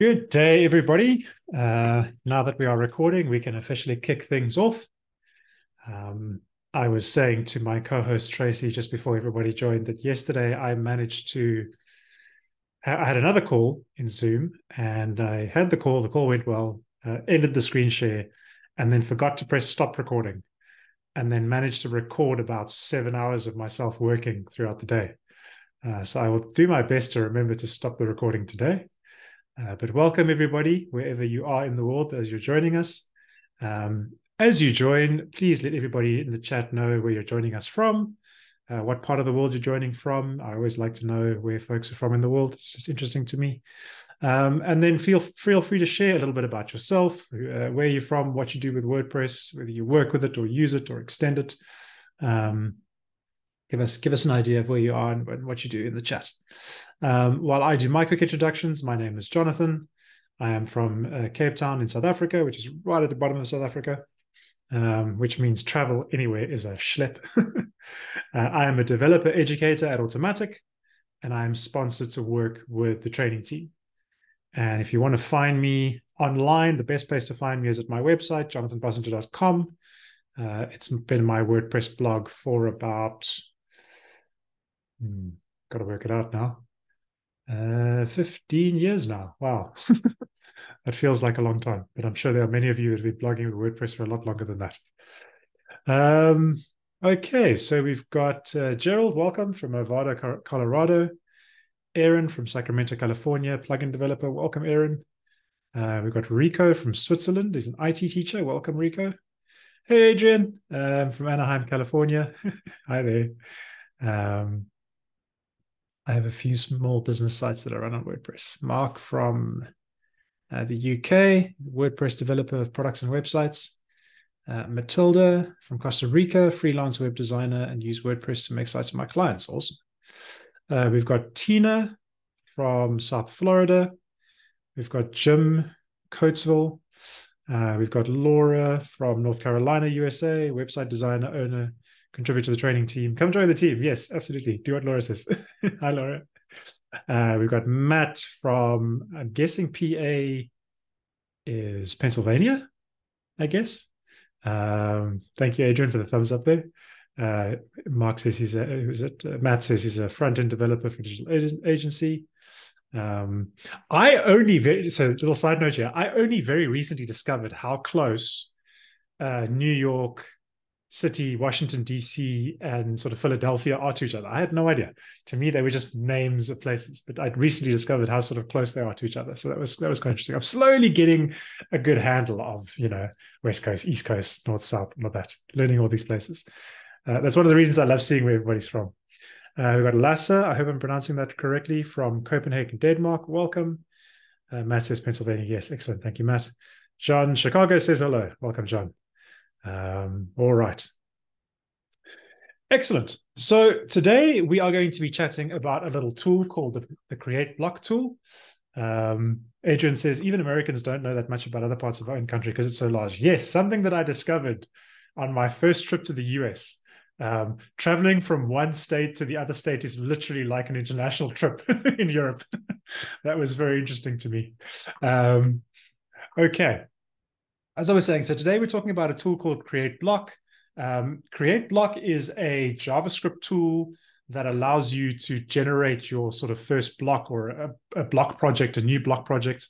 Good day, everybody. Uh, now that we are recording, we can officially kick things off. Um, I was saying to my co host Tracy just before everybody joined that yesterday I managed to. I had another call in Zoom and I had the call, the call went well, uh, ended the screen share, and then forgot to press stop recording, and then managed to record about seven hours of myself working throughout the day. Uh, so I will do my best to remember to stop the recording today. Uh, but welcome, everybody, wherever you are in the world as you're joining us. Um, as you join, please let everybody in the chat know where you're joining us from, uh, what part of the world you're joining from. I always like to know where folks are from in the world. It's just interesting to me. Um, and then feel feel free to share a little bit about yourself, uh, where you're from, what you do with WordPress, whether you work with it or use it or extend it. Um, give us give us an idea of where you are and what you do in the chat. Um, while I do my quick introductions, my name is Jonathan. I am from uh, Cape Town in South Africa, which is right at the bottom of South Africa, um, which means travel anywhere is a schlep. uh, I am a developer educator at Automattic, and I am sponsored to work with the training team. And if you want to find me online, the best place to find me is at my website, jonathanbossenger.com. Uh, it's been my WordPress blog for about Hmm, got to work it out now. Uh, 15 years now. Wow. that feels like a long time, but I'm sure there are many of you that have been blogging with WordPress for a lot longer than that. Um, okay, so we've got uh, Gerald, welcome from Arvada, Colorado. Aaron from Sacramento, California, plugin developer. Welcome, Aaron. Uh, we've got Rico from Switzerland. He's an IT teacher. Welcome, Rico. Hey, Adrian um, from Anaheim, California. Hi there. Um, I have a few small business sites that I run on WordPress. Mark from uh, the UK, WordPress developer of products and websites. Uh, Matilda from Costa Rica, freelance web designer, and use WordPress to make sites for my clients. Awesome. Uh, we've got Tina from South Florida. We've got Jim Coatesville. Uh, we've got Laura from North Carolina, USA, website designer, owner, contribute to the training team. Come join the team. Yes, absolutely. Do what Laura says. Hi, Laura. Uh, we've got Matt from, I'm guessing PA is Pennsylvania, I guess. Um, thank you, Adrian, for the thumbs up there. Uh, Mark says he's a, who's it? Uh, Matt says he's a front end developer for digital agency. Um, I only very, so little side note here. I only very recently discovered how close uh, New York, city, Washington, D.C., and sort of Philadelphia are to each other. I had no idea. To me, they were just names of places, but I'd recently discovered how sort of close they are to each other. So that was that was quite interesting. I'm slowly getting a good handle of, you know, West Coast, East Coast, North, South, all of that, learning all these places. Uh, that's one of the reasons I love seeing where everybody's from. Uh, we've got Lasse, I hope I'm pronouncing that correctly, from Copenhagen, Denmark. Welcome. Uh, Matt says Pennsylvania. Yes, excellent. Thank you, Matt. John, Chicago says hello. Welcome, John. Um, all right. Excellent. So today we are going to be chatting about a little tool called the, the Create Block tool. Um, Adrian says even Americans don't know that much about other parts of our own country because it's so large. Yes, something that I discovered on my first trip to the US. Um, traveling from one state to the other state is literally like an international trip in Europe. that was very interesting to me. Um, okay, as I was saying, so today we're talking about a tool called Create Block. Um, Create Block is a JavaScript tool that allows you to generate your sort of first block or a, a block project, a new block project.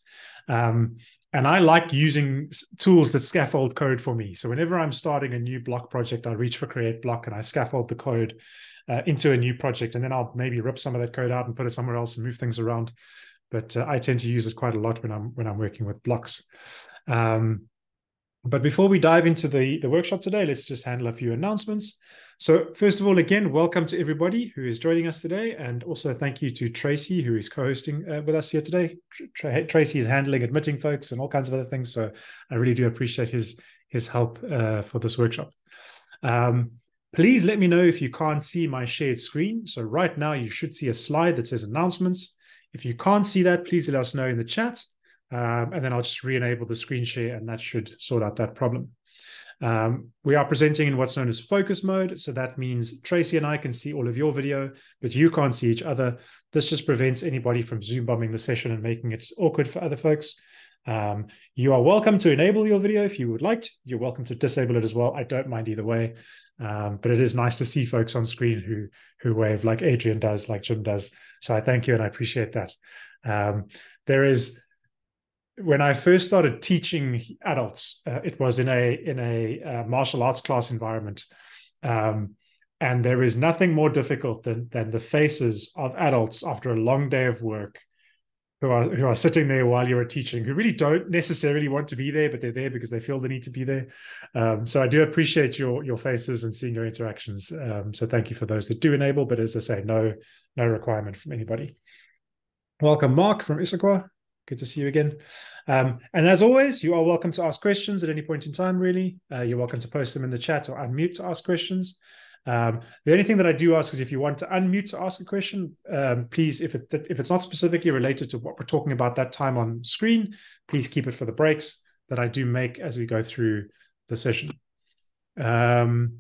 Um, and I like using tools that scaffold code for me. So whenever I'm starting a new block project, I reach for Create Block and I scaffold the code uh, into a new project, and then I'll maybe rip some of that code out and put it somewhere else and move things around. But uh, I tend to use it quite a lot when I'm when I'm working with blocks. Um, but before we dive into the, the workshop today, let's just handle a few announcements. So, first of all, again, welcome to everybody who is joining us today. And also thank you to Tracy, who is co hosting uh, with us here today. Tra- Tracy is handling admitting folks and all kinds of other things. So, I really do appreciate his, his help uh, for this workshop. Um, please let me know if you can't see my shared screen. So, right now, you should see a slide that says announcements. If you can't see that, please let us know in the chat um, and then I'll just re-enable the screen share and that should sort out that problem. Um, we are presenting in what's known as focus mode. So that means Tracy and I can see all of your video, but you can't see each other. This just prevents anybody from Zoom bombing the session and making it awkward for other folks. Um, you are welcome to enable your video if you would like to. You're welcome to disable it as well. I don't mind either way. Um, but it is nice to see folks on screen who who wave like Adrian does, like Jim does. So I thank you and I appreciate that. Um, there is when I first started teaching adults, uh, it was in a in a uh, martial arts class environment, um, and there is nothing more difficult than than the faces of adults after a long day of work, who are who are sitting there while you're teaching, who really don't necessarily want to be there, but they're there because they feel the need to be there. Um, so I do appreciate your your faces and seeing your interactions. Um, so thank you for those that do enable, but as I say, no no requirement from anybody. Welcome, Mark from Issaquah. Good to see you again. Um, and as always, you are welcome to ask questions at any point in time, really. Uh, you're welcome to post them in the chat or unmute to ask questions. Um, the only thing that I do ask is if you want to unmute to ask a question, um, please, if it if it's not specifically related to what we're talking about that time on screen, please keep it for the breaks that I do make as we go through the session. Um,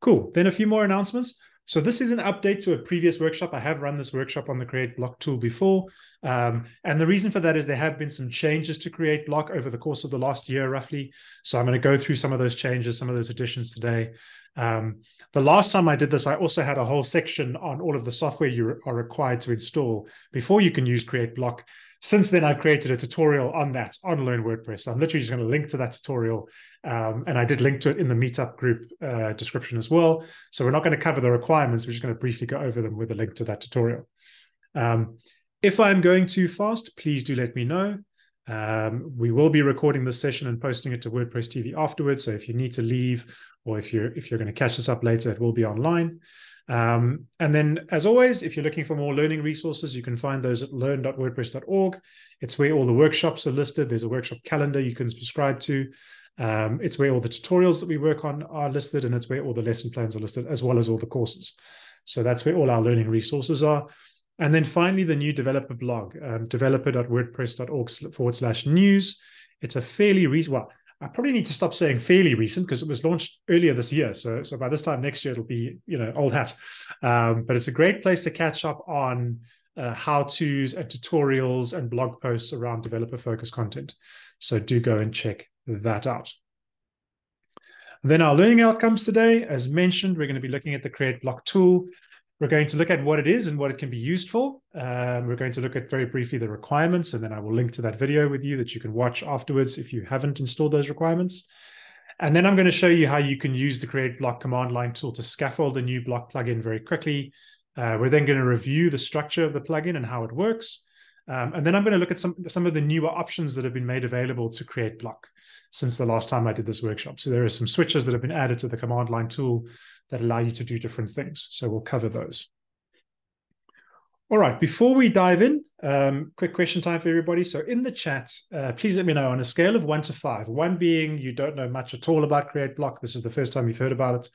cool. Then a few more announcements. So this is an update to a previous workshop. I have run this workshop on the Create Block tool before. Um, and the reason for that is there have been some changes to Create Block over the course of the last year, roughly. So I'm going to go through some of those changes, some of those additions today. Um, the last time I did this, I also had a whole section on all of the software you are required to install before you can use Create Block. Since then, I've created a tutorial on that on Learn WordPress. So I'm literally just going to link to that tutorial. Um, and I did link to it in the meetup group uh, description as well. So we're not going to cover the requirements. We're just going to briefly go over them with a link to that tutorial. Um, if I'm going too fast, please do let me know. Um, we will be recording this session and posting it to WordPress TV afterwards. So if you need to leave or if you're if you're going to catch this up later, it will be online. Um, and then, as always, if you're looking for more learning resources, you can find those at learn.wordpress.org. It's where all the workshops are listed. There's a workshop calendar you can subscribe to. Um, it's where all the tutorials that we work on are listed, and it's where all the lesson plans are listed, as well as all the courses. So that's where all our learning resources are. And then finally, the new developer blog, um, developer.wordpress.org forward slash news. It's a fairly recent, well, I probably need to stop saying fairly recent because it was launched earlier this year. So, so by this time next year, it'll be you know old hat. Um, but it's a great place to catch up on uh, how tos and tutorials and blog posts around developer focused content. So do go and check that out. Then our learning outcomes today, as mentioned, we're going to be looking at the Create Block tool. We're going to look at what it is and what it can be used for. Um, we're going to look at very briefly the requirements, and then I will link to that video with you that you can watch afterwards if you haven't installed those requirements. And then I'm going to show you how you can use the Create Block command line tool to scaffold a new block plugin very quickly. Uh, we're then going to review the structure of the plugin and how it works. Um, and then I'm going to look at some, some of the newer options that have been made available to create block since the last time I did this workshop. So there are some switches that have been added to the command line tool that allow you to do different things. So we'll cover those. All right, before we dive in, um, quick question time for everybody. So in the chat, uh, please let me know on a scale of one to five, one being you don't know much at all about Create Block. This is the first time you've heard about it.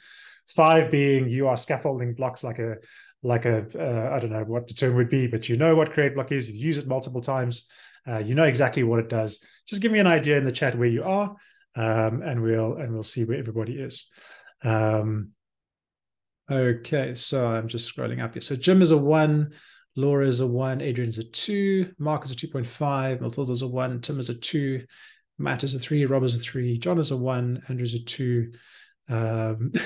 Five being you are scaffolding blocks like a, like a uh, I don't know what the term would be, but you know what Create Block is. You've used it multiple times. Uh, you know exactly what it does. Just give me an idea in the chat where you are, um, and we'll and we'll see where everybody is. Um, Okay, so I'm just scrolling up here. So Jim is a one, Laura is a one, Adrian's a two, Mark is a 2.5, Matilda's a one, Tim is a two, Matt is a three, Rob is a three, John is a one, Andrew's a two. Um,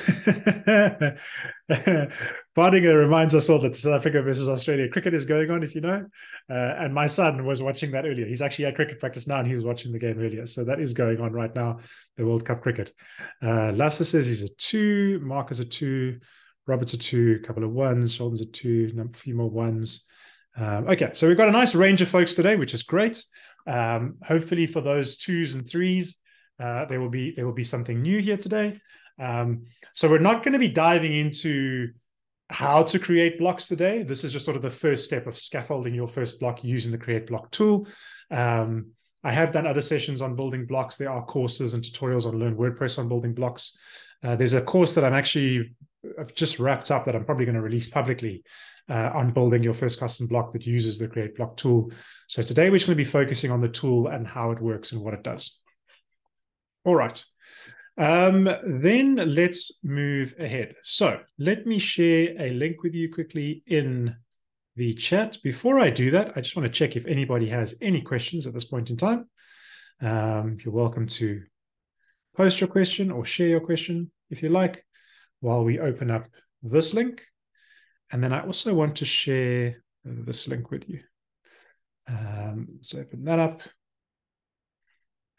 Bardinger reminds us all that South Africa versus Australia cricket is going on, if you know. Uh, and my son was watching that earlier. He's actually at cricket practice now and he was watching the game earlier. So that is going on right now, the World Cup cricket. Uh, Lasse says he's a two, Mark is a two, Robert's a two, a couple of ones, Sheldon's a two, a few more ones. Um, okay, so we've got a nice range of folks today, which is great. Um, hopefully, for those twos and threes, uh, there will be there will be something new here today. Um, so we're not going to be diving into how to create blocks today. This is just sort of the first step of scaffolding your first block using the Create Block tool. Um, I have done other sessions on building blocks. There are courses and tutorials on Learn WordPress on building blocks. Uh, there's a course that I'm actually I've just wrapped up that I'm probably going to release publicly uh, on building your first custom block that uses the Create Block tool. So today we're just going to be focusing on the tool and how it works and what it does. All right. Um, then let's move ahead. So let me share a link with you quickly in the chat. Before I do that, I just want to check if anybody has any questions at this point in time. Um, you're welcome to post your question or share your question if you like while we open up this link. And then I also want to share this link with you. Um, let's open that up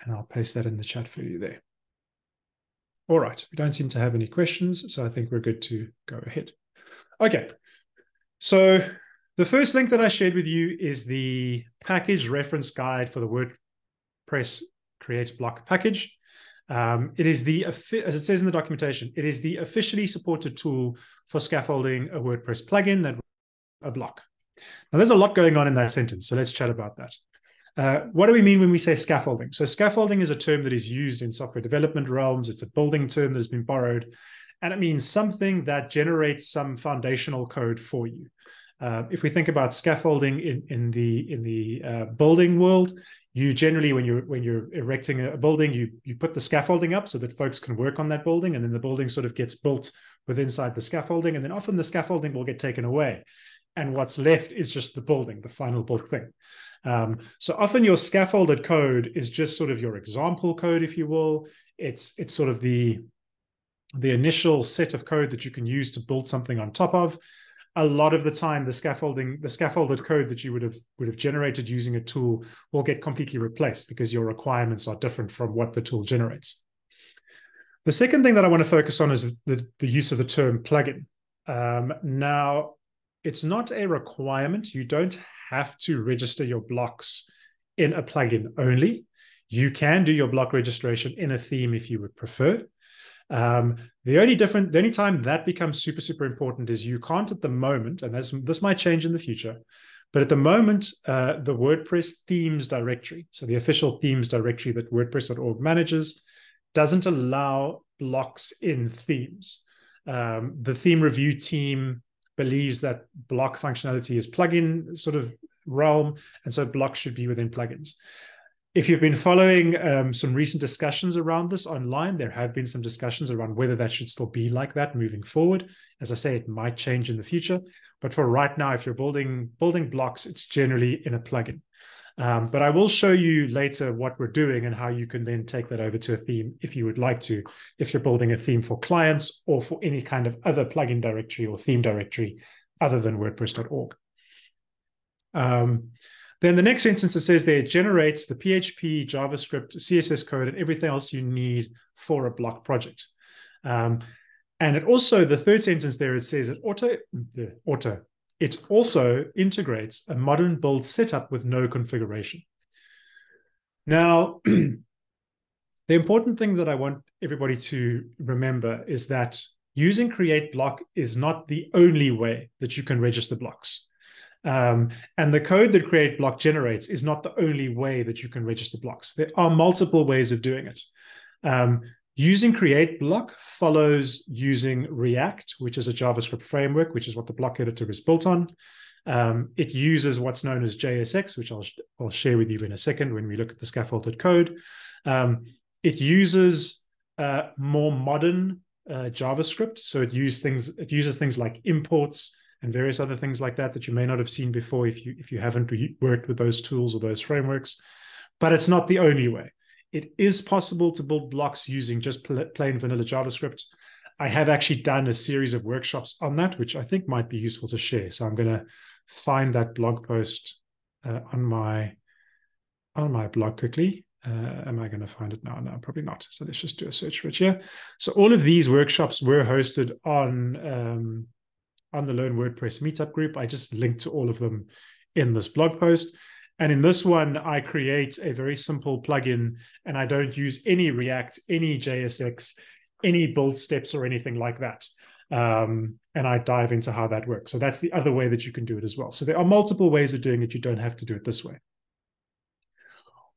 and I'll paste that in the chat for you there. All right, we don't seem to have any questions, so I think we're good to go ahead. Okay, so the first link that I shared with you is the package reference guide for the WordPress Create Block package. Um, it is the, as it says in the documentation, it is the officially supported tool for scaffolding a WordPress plugin that a block. Now, there's a lot going on in that sentence, so let's chat about that. Uh, what do we mean when we say scaffolding? So, scaffolding is a term that is used in software development realms. It's a building term that has been borrowed, and it means something that generates some foundational code for you. Uh, if we think about scaffolding in, in the in the uh, building world, you generally when you're when you're erecting a building, you you put the scaffolding up so that folks can work on that building, and then the building sort of gets built with inside the scaffolding, and then often the scaffolding will get taken away, and what's left is just the building, the final built thing. Um, so often your scaffolded code is just sort of your example code, if you will. It's it's sort of the the initial set of code that you can use to build something on top of. A lot of the time, the scaffolding, the scaffolded code that you would have would have generated using a tool will get completely replaced because your requirements are different from what the tool generates. The second thing that I want to focus on is the, the use of the term plugin. Um, now, it's not a requirement. You don't have to register your blocks in a plugin only. You can do your block registration in a theme if you would prefer. Um, the only different, the only time that becomes super, super important is you can't at the moment, and this, this might change in the future, but at the moment, uh, the WordPress themes directory, so the official themes directory that WordPress.org manages, doesn't allow blocks in themes. Um, the theme review team believes that block functionality is plugin sort of realm, and so blocks should be within plugins. If you've been following um, some recent discussions around this online, there have been some discussions around whether that should still be like that moving forward. As I say, it might change in the future, but for right now, if you're building building blocks, it's generally in a plugin. Um, but I will show you later what we're doing and how you can then take that over to a theme if you would like to, if you're building a theme for clients or for any kind of other plugin directory or theme directory other than WordPress.org. Um, then the next sentence it says there generates the PHP, JavaScript, CSS code, and everything else you need for a block project. Um, and it also, the third sentence there, it says it auto, the auto it also integrates a modern build setup with no configuration. Now, the important thing that I want everybody to remember is that using create block is not the only way that you can register blocks. Um, and the code that create block generates is not the only way that you can register blocks. There are multiple ways of doing it. Um, Using create block follows using React, which is a JavaScript framework, which is what the block editor is built on. Um, it uses what's known as JSX, which I'll, I'll share with you in a second when we look at the scaffolded code. Um, it uses uh, more modern uh, JavaScript, so it uses things it uses things like imports and various other things like that that you may not have seen before if you if you haven't worked with those tools or those frameworks. But it's not the only way. It is possible to build blocks using just plain vanilla JavaScript. I have actually done a series of workshops on that, which I think might be useful to share. So I'm going to find that blog post uh, on my on my blog quickly. Uh, am I going to find it now? No, probably not. So let's just do a search for it here. So all of these workshops were hosted on um, on the Learn WordPress meetup group. I just linked to all of them in this blog post. And in this one, I create a very simple plugin and I don't use any React, any JSX, any build steps or anything like that. Um, and I dive into how that works. So that's the other way that you can do it as well. So there are multiple ways of doing it. You don't have to do it this way.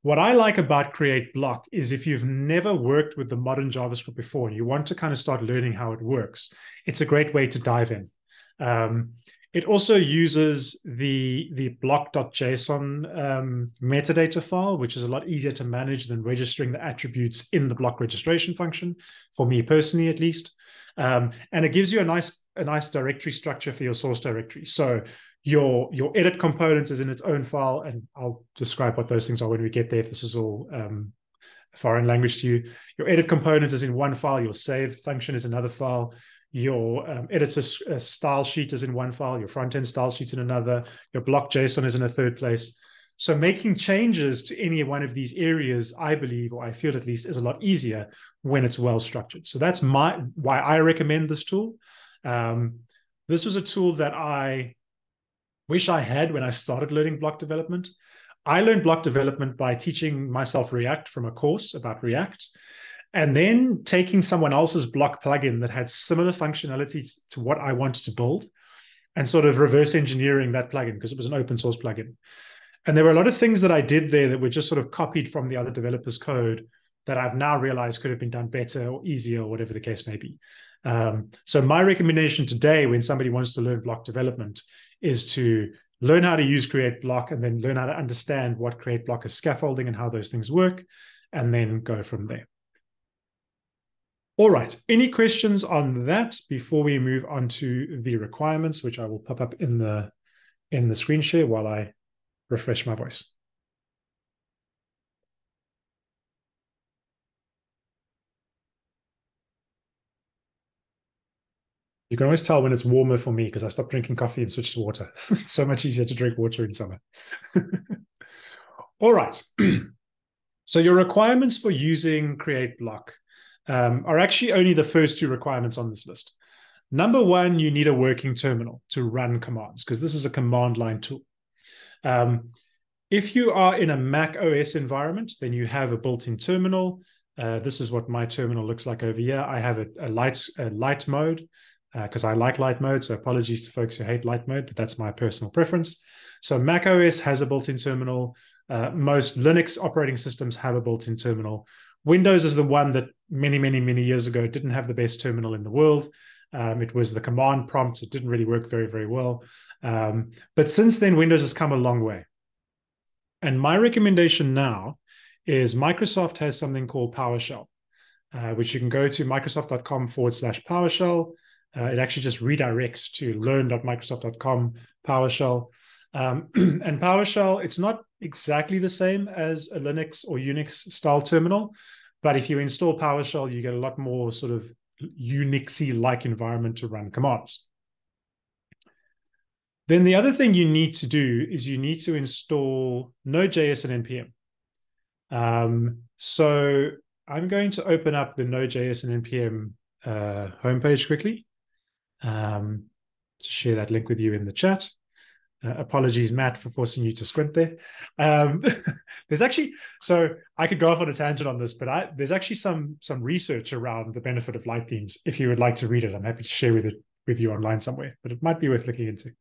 What I like about Create Block is if you've never worked with the modern JavaScript before and you want to kind of start learning how it works, it's a great way to dive in. Um, it also uses the the block.json um, metadata file, which is a lot easier to manage than registering the attributes in the block registration function, for me personally at least. Um, and it gives you a nice a nice directory structure for your source directory. So your your edit component is in its own file, and I'll describe what those things are when we get there. If this is all um, foreign language to you, your edit component is in one file. Your save function is another file. Your um, editor style sheet is in one file. Your front end style sheet's in another. Your block JSON is in a third place. So making changes to any one of these areas, I believe, or I feel at least, is a lot easier when it's well structured. So that's my why I recommend this tool. Um, this was a tool that I wish I had when I started learning block development. I learned block development by teaching myself React from a course about React, and then taking someone else's block plugin that had similar functionality to what I wanted to build, and sort of reverse engineering that plugin because it was an open source plugin. And there were a lot of things that I did there that were just sort of copied from the other developers' code that I've now realized could have been done better or easier or whatever the case may be. Um, so my recommendation today, when somebody wants to learn block development, is to learn how to use Create Block and then learn how to understand what Create Block is scaffolding and how those things work, and then go from there. All right. Any questions on that before we move on to the requirements, which I will pop up in the in the screen share while I refresh my voice. You can always tell when it's warmer for me because I stopped drinking coffee and switched to water. it's so much easier to drink water in summer. All right. so your requirements for using Create Block um, are actually only the first two requirements on this list. Number one, you need a working terminal to run commands because this is a command line tool. Um, if you are in a Mac OS environment, then you have a built-in terminal. Uh, this is what my terminal looks like over here. I have a, a light a light mode because uh, I like light mode. So apologies to folks who hate light mode, but that's my personal preference. So Mac OS has a built-in terminal. Uh, most Linux operating systems have a built-in terminal. Windows is the one that many, many, many years ago didn't have the best terminal in the world. Um, it was the command prompt. It didn't really work very, very well. Um, but since then, Windows has come a long way. And my recommendation now is Microsoft has something called PowerShell, uh, which you can go to microsoft.com forward slash PowerShell. Uh, it actually just redirects to learn.microsoft.com PowerShell. Um, and PowerShell, it's not exactly the same as a Linux or Unix style terminal, but if you install PowerShell, you get a lot more sort of Unixy like environment to run commands. Then the other thing you need to do is you need to install Node.js and NPM. Um, so I'm going to open up the Node.js and NPM uh, homepage quickly um, to share that link with you in the chat. Uh, apologies, Matt, for forcing you to squint there. Um, there's actually so I could go off on a tangent on this, but I, there's actually some some research around the benefit of light themes. If you would like to read it, I'm happy to share with it with you online somewhere. But it might be worth looking into.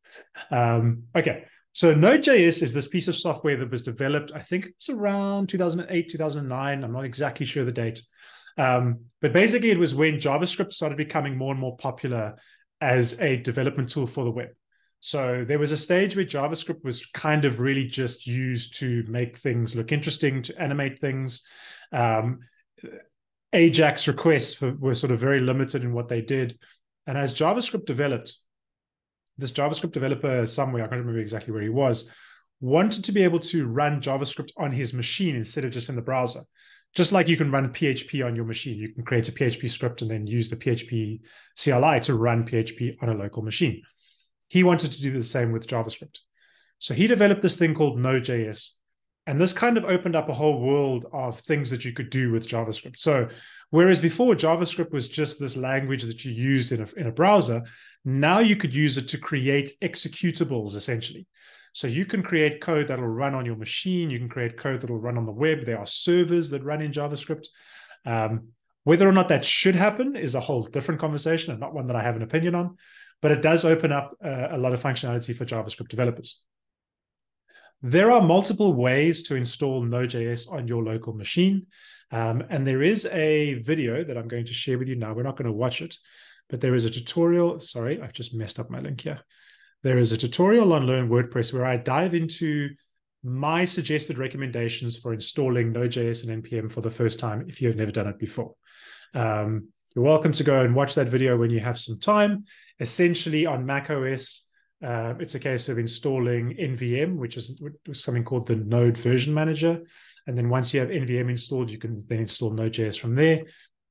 Um, okay, so Node.js is this piece of software that was developed. I think it's around 2008, 2009. I'm not exactly sure the date. Um, but basically, it was when JavaScript started becoming more and more popular as a development tool for the web. So there was a stage where JavaScript was kind of really just used to make things look interesting, to animate things. Um, Ajax requests for, were sort of very limited in what they did. And as JavaScript developed, this JavaScript developer somewhere, I can't remember exactly where he was, wanted to be able to run JavaScript on his machine instead of just in the browser just like you can run PHP on your machine, you can create a PHP script and then use the PHP CLI to run PHP on a local machine. He wanted to do the same with JavaScript. So he developed this thing called Node.js. And this kind of opened up a whole world of things that you could do with JavaScript. So, whereas before JavaScript was just this language that you used in a, in a browser, now you could use it to create executables essentially. So you can create code that'll run on your machine. You can create code that'll run on the web. There are servers that run in JavaScript. Um, whether or not that should happen is a whole different conversation and not one that I have an opinion on, but it does open up uh, a lot of functionality for JavaScript developers. There are multiple ways to install Node.js on your local machine. Um, and there is a video that I'm going to share with you now. We're not going to watch it, but there is a tutorial. Sorry, I've just messed up my link here. there is a tutorial on Learn WordPress where I dive into my suggested recommendations for installing Node.js and NPM for the first time if you've never done it before. Um, you're welcome to go and watch that video when you have some time. Essentially, on macOS, uh, it's a case of installing NVM, which is something called the Node Version Manager. And then once you have NVM installed, you can then install Node.js from there.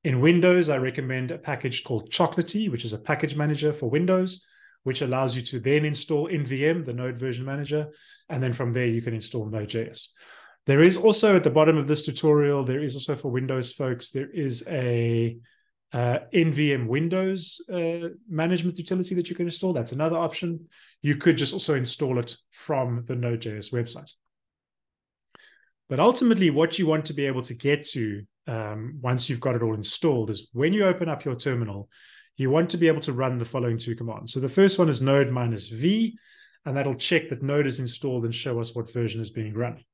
In Windows, I recommend a package called Chocolatey, which is a package manager for Windows, which allows you to then install NVM, the Node Version Manager. And then from there, you can install Node.js. There is also at the bottom of this tutorial, there is also for Windows folks, there is a uh, NVM Windows uh, management utility that you can install. That's another option. You could just also install it from the Node.js website. But ultimately, what you want to be able to get to um, once you've got it all installed is when you open up your terminal, you want to be able to run the following two commands. So the first one is node minus v, and that'll check that node is installed and show us what version is being run.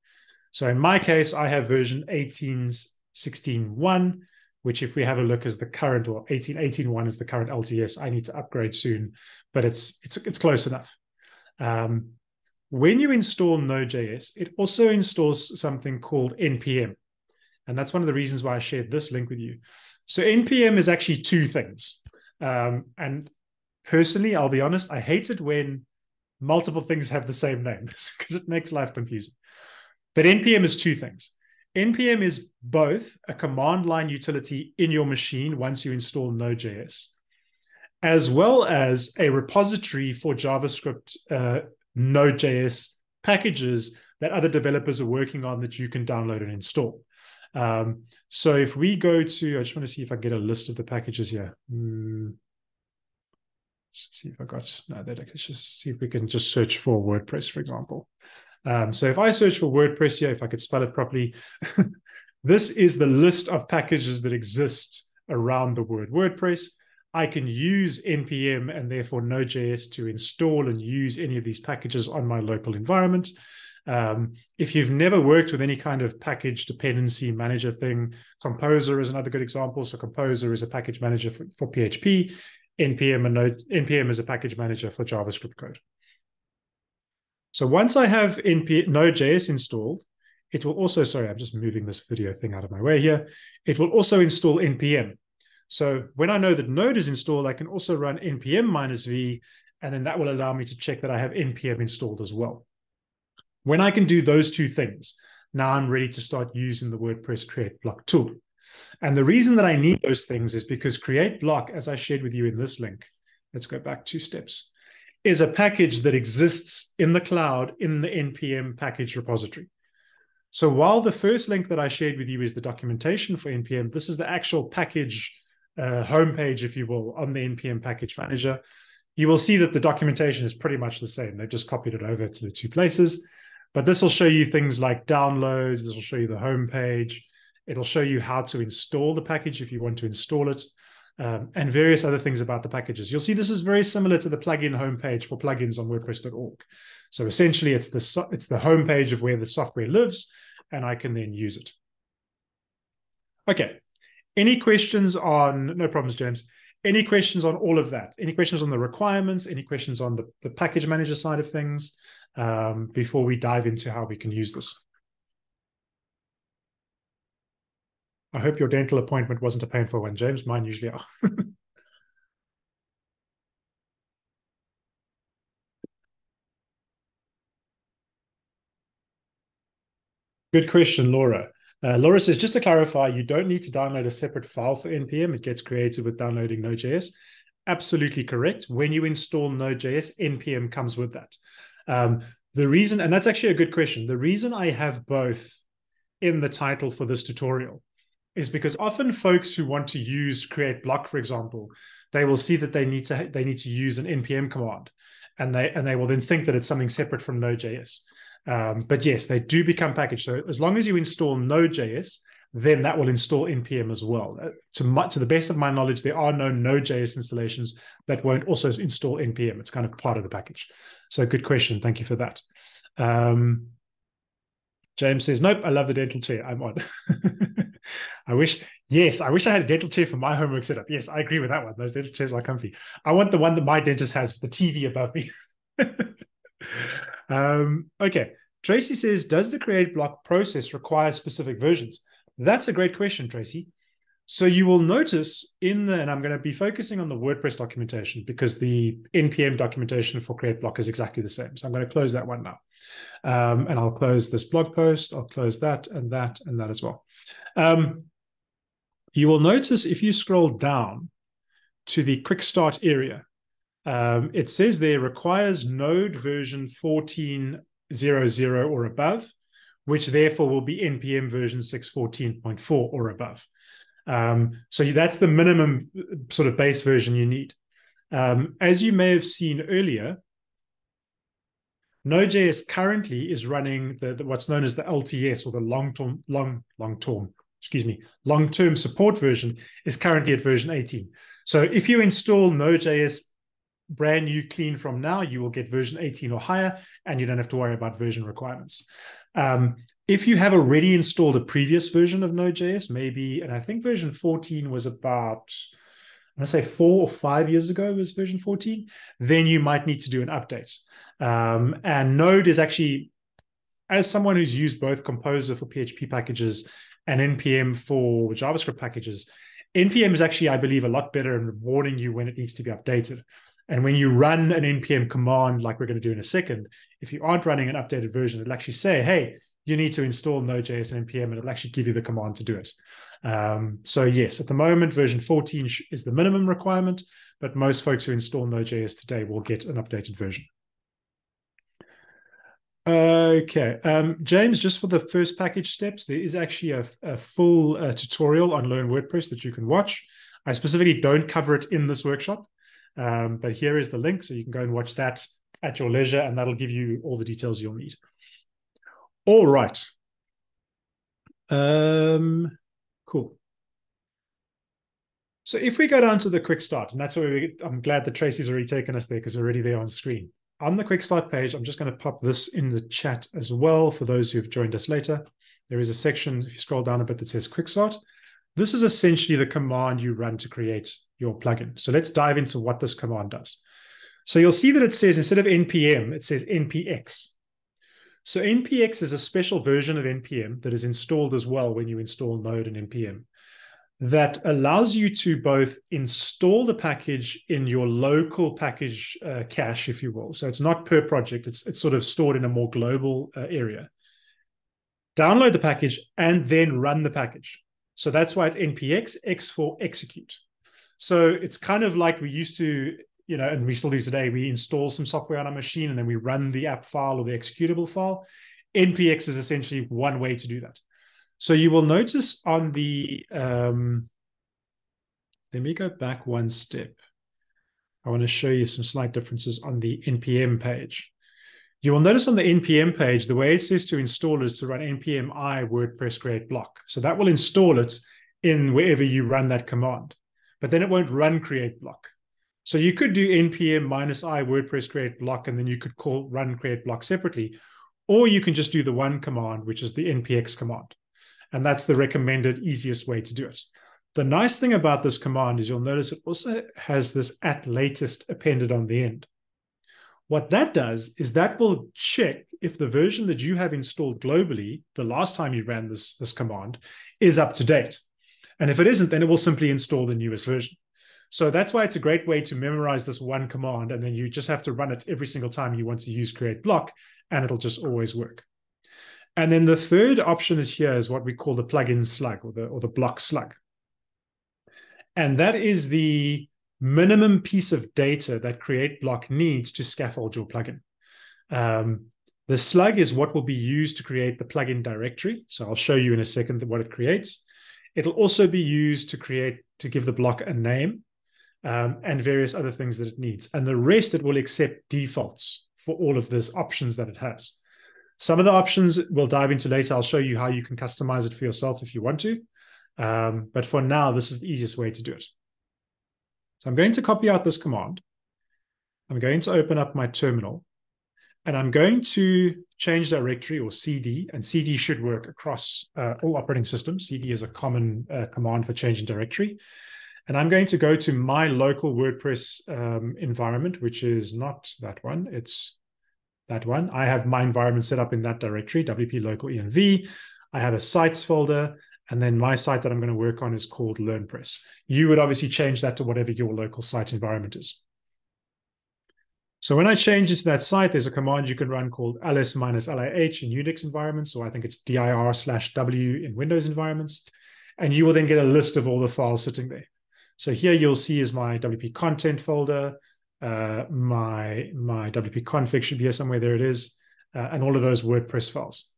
So in my case, I have version 18.16.1, which if we have a look is the current or 18.18.1 is the current LTS. I need to upgrade soon, but it's it's it's close enough. Um, when you install Node.js, it also installs something called NPM. And that's one of the reasons why I shared this link with you. So NPM is actually two things. Um, and personally, I'll be honest, I hate it when multiple things have the same name because it makes life confusing. But NPM is two things. NPM is both a command line utility in your machine once you install Node.js, as well as a repository for JavaScript uh, Node.js packages that other developers are working on that you can download and install. Um, so if we go to, I just want to see if I get a list of the packages here. Mm, see if I got, no, that, let's just see if we can just search for WordPress, for example. Um, so if I search for WordPress here, if I could spell it properly, this is the list of packages that exist around the word WordPress. I can use NPM and therefore Node.js to install and use any of these packages on my local environment. Um, if you've never worked with any kind of package dependency manager thing, Composer is another good example. So Composer is a package manager for, for PHP. NPM and Node, NPM is a package manager for JavaScript code. So once I have NP, Node.js installed, it will also, sorry, I'm just moving this video thing out of my way here. It will also install NPM. So when I know that Node is installed, I can also run npm minus v, and then that will allow me to check that I have npm installed as well. When I can do those two things, now I'm ready to start using the WordPress Create Block tool. And the reason that I need those things is because Create Block, as I shared with you in this link, let's go back two steps is a package that exists in the cloud in the npm package repository. So while the first link that I shared with you is the documentation for npm, this is the actual package uh, homepage, if you will, on the npm package manager. You will see that the documentation is pretty much the same. They've just copied it over to the two places. But this will show you things like downloads. This will show you the homepage. It'll show you how to install the package if you want to install it um, and various other things about the packages. You'll see this is very similar to the plugin homepage for plugins on WordPress.org. So essentially, it's the it's the homepage of where the software lives, and I can then use it. Okay. Any questions on? No problems, James. Any questions on all of that? Any questions on the requirements? Any questions on the, the package manager side of things um, before we dive into how we can use this? I hope your dental appointment wasn't a painful one, James. Mine usually are. Good question, Laura. Uh, Laura says, just to clarify, you don't need to download a separate file for NPM. It gets created with downloading Node.js. Absolutely correct. When you install Node.js, NPM comes with that. Um, the reason, and that's actually a good question. The reason I have both in the title for this tutorial is because often folks who want to use create block, for example, they will see that they need to they need to use an npm command, and they and they will then think that it's something separate from Node.js. Um, but yes, they do become packaged. So as long as you install Node.js, then that will install npm as well. Uh, to my, to the best of my knowledge, there are no Node.js installations that won't also install npm. It's kind of part of the package. So good question. Thank you for that. Um, James says, "Nope, I love the dental chair. I'm on." I wish, yes, I wish I had a dental chair for my homework setup. Yes, I agree with that one. Those dental chairs are comfy. I want the one that my dentist has with the TV above me. um, okay. Tracy says, does the create block process require specific versions? That's a great question, Tracy. So you will notice in the, and I'm going to be focusing on the WordPress documentation because the NPM documentation for create block is exactly the same. So I'm going to close that one now. Um, and I'll close this blog post. I'll close that and that and that as well. Um, you will notice if you scroll down to the quick start area, um, it says there requires node version 14.00 or above, which therefore will be NPM version 614.4 or above. Um, so that's the minimum sort of base version you need. Um, as you may have seen earlier, Node.js currently is running the, the, what's known as the LTS or the long-term long long-term excuse me long-term support version is currently at version 18. So if you install Node.js brand new clean from now, you will get version 18 or higher, and you don't have to worry about version requirements. Um, if you have already installed a previous version of Node.js, maybe, and I think version 14 was about, I'm going to say four or five years ago was version 14, then you might need to do an update. Um, and Node is actually, as someone who's used both Composer for PHP packages and NPM for JavaScript packages, NPM is actually, I believe, a lot better in warning you when it needs to be updated. And when you run an npm command, like we're going to do in a second, if you aren't running an updated version, it'll actually say, hey, you need to install Node.js and npm, and it'll actually give you the command to do it. Um, so yes, at the moment, version 14 is the minimum requirement, but most folks who install Node.js today will get an updated version. Okay, um, James, just for the first package steps, there is actually a, a full uh, tutorial on Learn WordPress that you can watch. I specifically don't cover it in this workshop, um, but here is the link, so you can go and watch that at your leisure, and that'll give you all the details you'll need. All right. Um, cool. So if we go down to the quick start, and that's where we, I'm glad that Tracy's already taken us there because we're already there on screen. On the quick start page, I'm just going to pop this in the chat as well for those who've joined us later. There is a section, if you scroll down a bit, that says quick start. This is essentially the command you run to create your plugin. So let's dive into what this command does. So you'll see that it says instead of npm, it says npx. So npx is a special version of npm that is installed as well when you install node and npm that allows you to both install the package in your local package uh, cache, if you will. So it's not per project; it's it's sort of stored in a more global uh, area. Download the package and then run the package. So that's why it's npx x for execute. So it's kind of like we used to, you know, and we still do today. We install some software on our machine and then we run the app file or the executable file. NPX is essentially one way to do that. So you will notice on the, um, let me go back one step. I want to show you some slight differences on the NPM page. You will notice on the NPM page, the way it says to install is to run npm i WordPress create block. So that will install it in wherever you run that command but then it won't run create block. So you could do npm minus i WordPress create block, and then you could call run create block separately, or you can just do the one command, which is the npx command. And that's the recommended easiest way to do it. The nice thing about this command is you'll notice it also has this at latest appended on the end. What that does is that will check if the version that you have installed globally, the last time you ran this, this command, is up to date. And if it isn't, then it will simply install the newest version. So that's why it's a great way to memorize this one command. And then you just have to run it every single time you want to use create block, and it'll just always work. And then the third option is here is what we call the plugin slug or the, or the block slug. And that is the minimum piece of data that create block needs to scaffold your plugin. Um, the slug is what will be used to create the plugin directory. So I'll show you in a second what it creates. It'll also be used to create, to give the block a name um, and various other things that it needs. And the rest, it will accept defaults for all of those options that it has. Some of the options we'll dive into later. I'll show you how you can customize it for yourself if you want to. Um, but for now, this is the easiest way to do it. So I'm going to copy out this command. I'm going to open up my terminal and I'm going to change directory or CD, and CD should work across uh, all operating systems. CD is a common uh, command for changing directory. And I'm going to go to my local WordPress um, environment, which is not that one. It's that one. I have my environment set up in that directory, WP local env. I have a sites folder, and then my site that I'm going to work on is called LearnPress. You would obviously change that to whatever your local site environment is. So when I change into that site, there's a command you can run called ls minus lih in Unix environments. So I think it's dir slash w in Windows environments. And you will then get a list of all the files sitting there. So here you'll see is my WP content folder, uh, my, my WP config should be here somewhere, there it is, uh, and all of those WordPress files.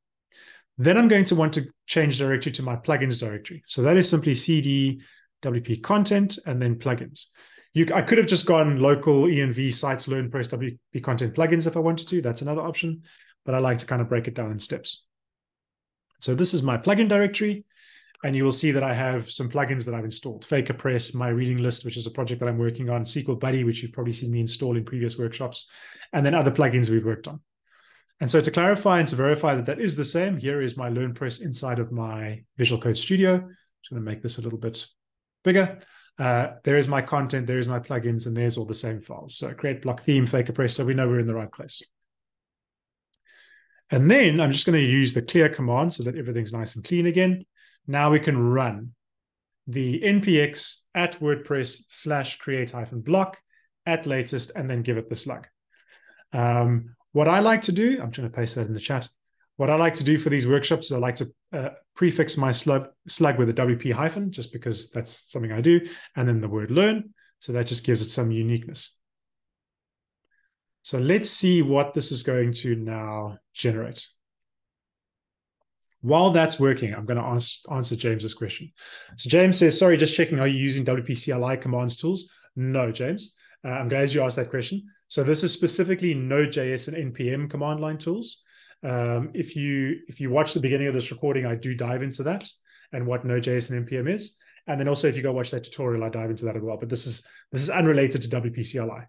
Then I'm going to want to change directory to my plugins directory. So that is simply cd WP content and then plugins. You, I could have just gone local env sites learn press WP content plugins if I wanted to. That's another option, but I like to kind of break it down in steps. So this is my plugin directory. And you will see that I have some plugins that I've installed. FakerPress, my reading list, which is a project that I'm working on, SQL Buddy, which you've probably seen me install in previous workshops, and then other plugins we've worked on. And so to clarify and to verify that that is the same, here is my LearnPress inside of my Visual Code Studio. I'm just going to make this a little bit bigger. Uh, there is my content, there is my plugins, and there's all the same files. So create block theme, FakerPress, so we know we're in the right place. And then I'm just going to use the clear command so that everything's nice and clean again. Now we can run the npx at WordPress slash create hyphen block at latest and then give it the slug. Um, what I like to do, I'm trying to paste that in the chat. What I like to do for these workshops is I like to uh, prefix my slug, slug with a WP hyphen, just because that's something I do, and then the word learn. So that just gives it some uniqueness. So let's see what this is going to now generate. While that's working, I'm going to ask, answer James's question. So James says, sorry, just checking, are you using WPCLI commands tools? No, James. Uh, I'm glad you asked that question. So this is specifically Node.js and NPM command line tools. Um, if you if you watch the beginning of this recording, I do dive into that and what Node.js and NPM is. And then also if you go watch that tutorial, I dive into that as well. But this is this is unrelated to WPCLI.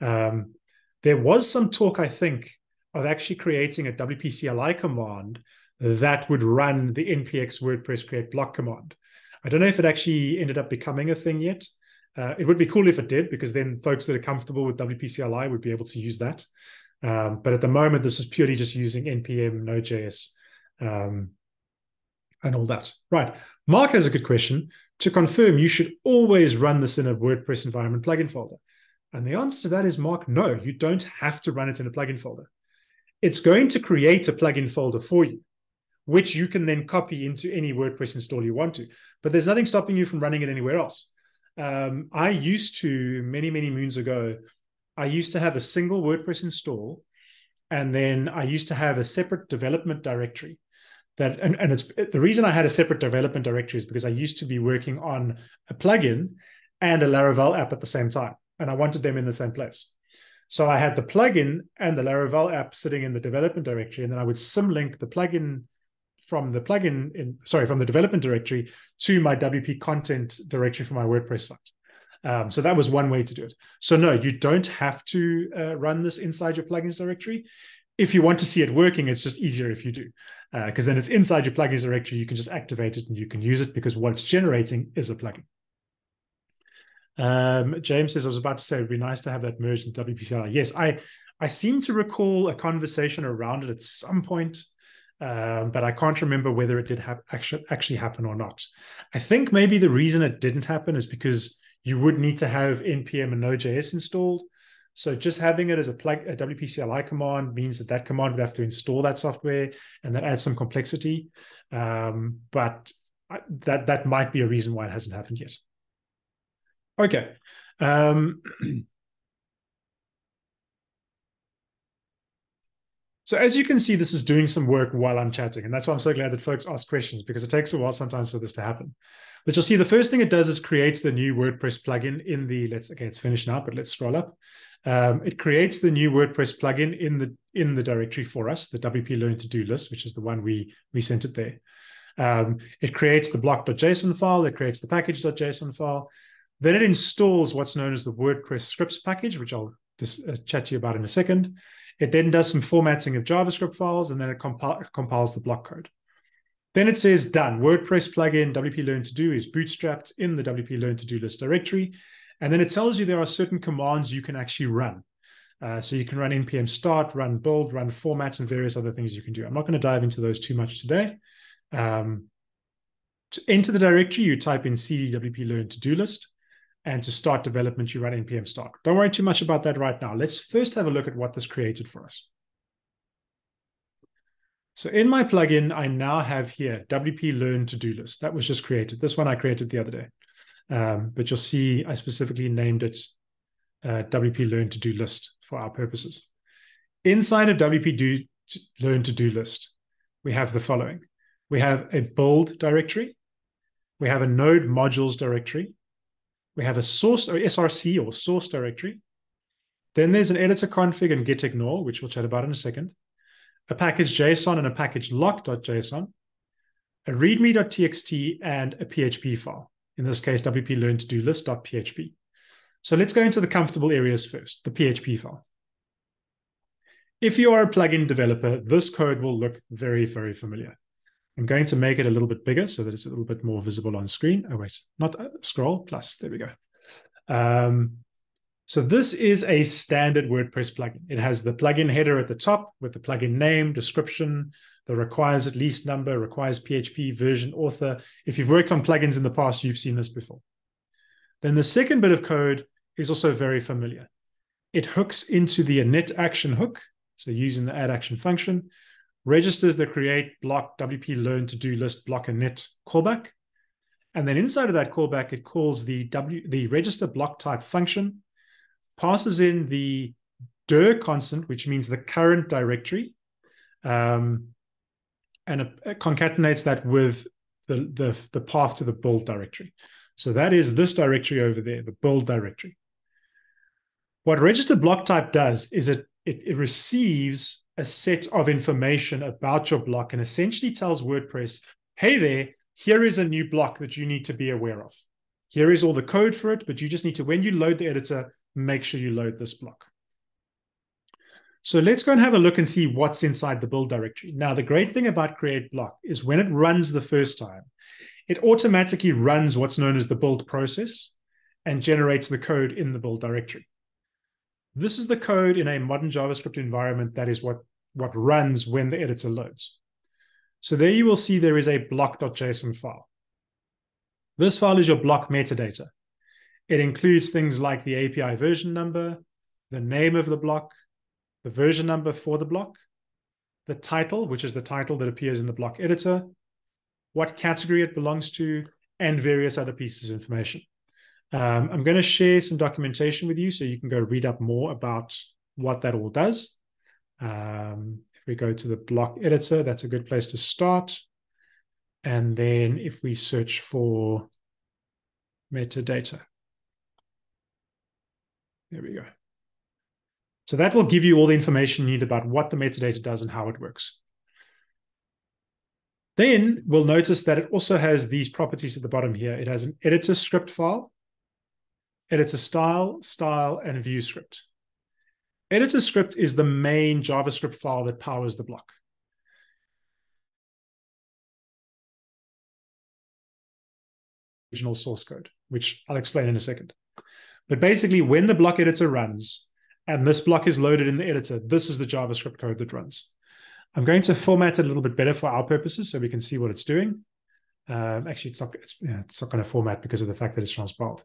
Um, there was some talk, I think, of actually creating a WPCLI command that would run the npx WordPress create block command. I don't know if it actually ended up becoming a thing yet. Uh, it would be cool if it did, because then folks that are comfortable with WP CLI would be able to use that. Um, but at the moment, this is purely just using npm, Node.js, um, and all that. Right. Mark has a good question. To confirm, you should always run this in a WordPress environment plugin folder. And the answer to that is, Mark, no, you don't have to run it in a plugin folder. It's going to create a plugin folder for you, which you can then copy into any WordPress install you want to. But there's nothing stopping you from running it anywhere else. Um, I used to, many, many moons ago, I used to have a single WordPress install, and then I used to have a separate development directory. That and, and it's the reason I had a separate development directory is because I used to be working on a plugin and a Laravel app at the same time, and I wanted them in the same place. So I had the plugin and the Laravel app sitting in the development directory, and then I would symlink the plugin from the plugin in sorry from the development directory to my WP content directory for my WordPress site. Um, so that was one way to do it. So no, you don't have to uh, run this inside your plugins directory. If you want to see it working, it's just easier if you do, because uh, then it's inside your plugins directory. You can just activate it and you can use it because what it's generating is a plugin. Um, James says, I was about to say it'd be nice to have that merged in WPCLI. Yes, I I seem to recall a conversation around it at some point, um, but I can't remember whether it did have actually actually happen or not. I think maybe the reason it didn't happen is because you would need to have npm and node.js installed. So just having it as a plug a WP CLI command means that that command would have to install that software, and that adds some complexity. Um, but that that might be a reason why it hasn't happened yet. Okay. Um, so as you can see, this is doing some work while I'm chatting, and that's why I'm so glad that folks ask questions because it takes a while sometimes for this to happen. But you'll see the first thing it does is creates the new WordPress plugin in the let's okay, it's finished now, but let's scroll up. Um, it creates the new WordPress plugin in the in the directory for us, the WP Learn to Do list, which is the one we we sent it there. Um, it creates the block.json file, it creates the package.json file. Then it installs what's known as the WordPress scripts package, which I'll just uh, chat to you about in a second. It then does some formatting of JavaScript files, and then it compiles the block code. Then it says done. WordPress plugin WP Learn to Do is bootstrapped in the WP Learn to Do list directory. And then it tells you there are certain commands you can actually run. Uh, so you can run npm start, run build, run format, and various other things you can do. I'm not going to dive into those too much today. Um, to enter the directory, you type in cd WP Learn to Do list. And to start development, you run npm start. Don't worry too much about that right now. Let's first have a look at what this created for us. So in my plugin, I now have here WP Learn to-do list. That was just created. This one I created the other day. Um, but you'll see I specifically named it uh, WP Learn to-do list for our purposes. Inside of WP do, to Learn to-do list, we have the following. We have a build directory. We have a node modules directory. We have a source or SRC or source directory. Then there's an editor config and git ignore, which we'll chat about in a second a package JSON and a package lock.json, a readme.txt, and a PHP file. In this case, WP learn to do list.php. So let's go into the comfortable areas first, the PHP file. If you are a plugin developer, this code will look very, very familiar. I'm going to make it a little bit bigger so that it's a little bit more visible on screen. Oh, wait, not uh, scroll plus. There we go. Um, so this is a standard WordPress plugin. It has the plugin header at the top with the plugin name, description, the requires at least number, requires PHP, version, author. If you've worked on plugins in the past, you've seen this before. Then the second bit of code is also very familiar. It hooks into the init action hook. So using the add action function, registers the create block WP learn to do list block init callback. And then inside of that callback, it calls the W the register block type function passes in the dir constant, which means the current directory, um, and it concatenates that with the, the, the path to the build directory. So that is this directory over there, the build directory. What register block type does is it, it, it receives a set of information about your block and essentially tells WordPress, hey there, here is a new block that you need to be aware of. Here is all the code for it, but you just need to, when you load the editor, make sure you load this block. So let's go and have a look and see what's inside the build directory. Now, the great thing about create block is when it runs the first time, it automatically runs what's known as the build process and generates the code in the build directory. This is the code in a modern JavaScript environment that is what, what runs when the editor loads. So there you will see there is a block.json file. This file is your block metadata. It includes things like the API version number, the name of the block, the version number for the block, the title, which is the title that appears in the block editor, what category it belongs to, and various other pieces of information. Um, I'm going to share some documentation with you so you can go read up more about what that all does. Um, if we go to the block editor, that's a good place to start. And then if we search for metadata, there we go. So that will give you all the information you need about what the metadata does and how it works. Then we'll notice that it also has these properties at the bottom here. It has an editor script file, editor style, style, and view script. Editor script is the main JavaScript file that powers the block. Original source code, which I'll explain in a second. But basically, when the block editor runs and this block is loaded in the editor, this is the JavaScript code that runs. I'm going to format it a little bit better for our purposes so we can see what it's doing. Um, actually, it's not, it's, yeah, it's not going to format because of the fact that it's transpiled.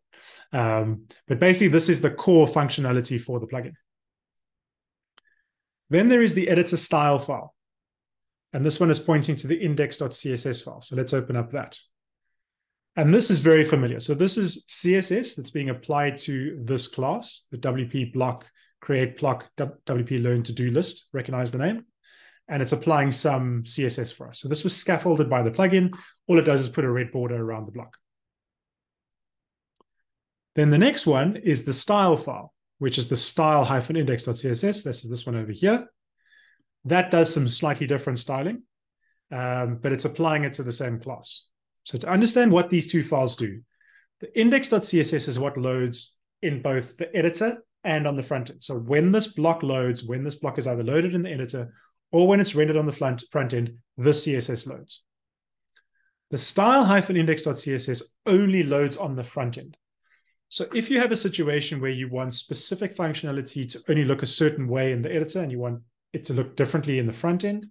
Um, but basically, this is the core functionality for the plugin. Then there is the editor style file. And this one is pointing to the index.css file. So let's open up that. And this is very familiar. So this is CSS that's being applied to this class, the WP block create block WP learn to do list, recognize the name. And it's applying some CSS for us. So this was scaffolded by the plugin. All it does is put a red border around the block. Then the next one is the style file, which is the style-index.css. This is this one over here. That does some slightly different styling, um, but it's applying it to the same class. So to understand what these two files do, the index.css is what loads in both the editor and on the front end. So when this block loads, when this block is either loaded in the editor or when it's rendered on the front, front end, the CSS loads. The style-index.css only loads on the front end. So if you have a situation where you want specific functionality to only look a certain way in the editor and you want it to look differently in the front end,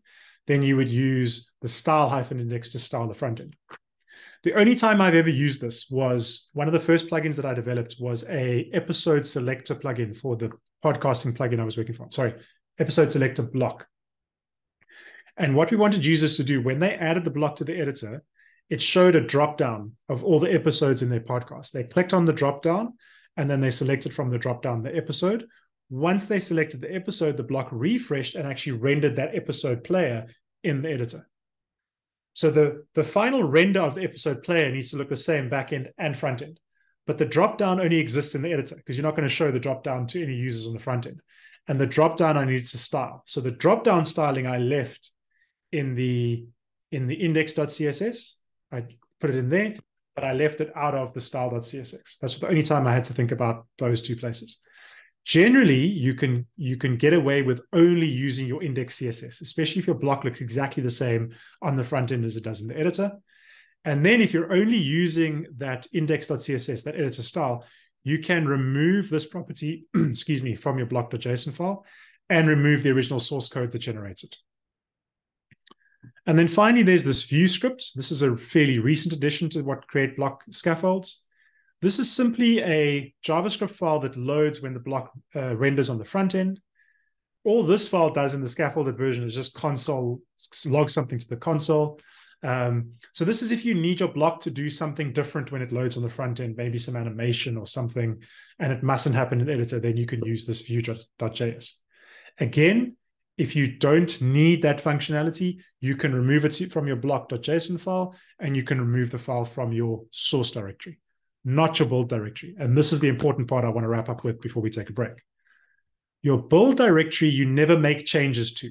then you would use the style hyphen index to style the front end. The only time I've ever used this was one of the first plugins that I developed was a episode selector plugin for the podcasting plugin I was working for. Sorry, episode selector block. And what we wanted users to do when they added the block to the editor, it showed a drop down of all the episodes in their podcast. They clicked on the drop down and then they selected from the drop down the episode. Once they selected the episode, the block refreshed and actually rendered that episode player in the editor. So the, the final render of the episode player needs to look the same back end and front end. But the drop down only exists in the editor because you're not going to show the drop down to any users on the front end. And the drop down I need to style. So the drop down styling I left in the in the index.css. I put it in there, but I left it out of the style.css. That's the only time I had to think about those two places. Generally you can you can get away with only using your index css especially if your block looks exactly the same on the front end as it does in the editor. And then if you're only using that index.css that editor style you can remove this property excuse me from your block.json file and remove the original source code that generates it and then finally there's this view script this is a fairly recent addition to what create block scaffolds this is simply a JavaScript file that loads when the block uh, renders on the front end. All this file does in the scaffolded version is just console, log something to the console. Um, so this is if you need your block to do something different when it loads on the front end, maybe some animation or something, and it mustn't happen in editor, then you can use this view.js. Again, if you don't need that functionality, you can remove it from your block.json file and you can remove the file from your source directory not your build directory. And this is the important part I want to wrap up with before we take a break. Your build directory, you never make changes to.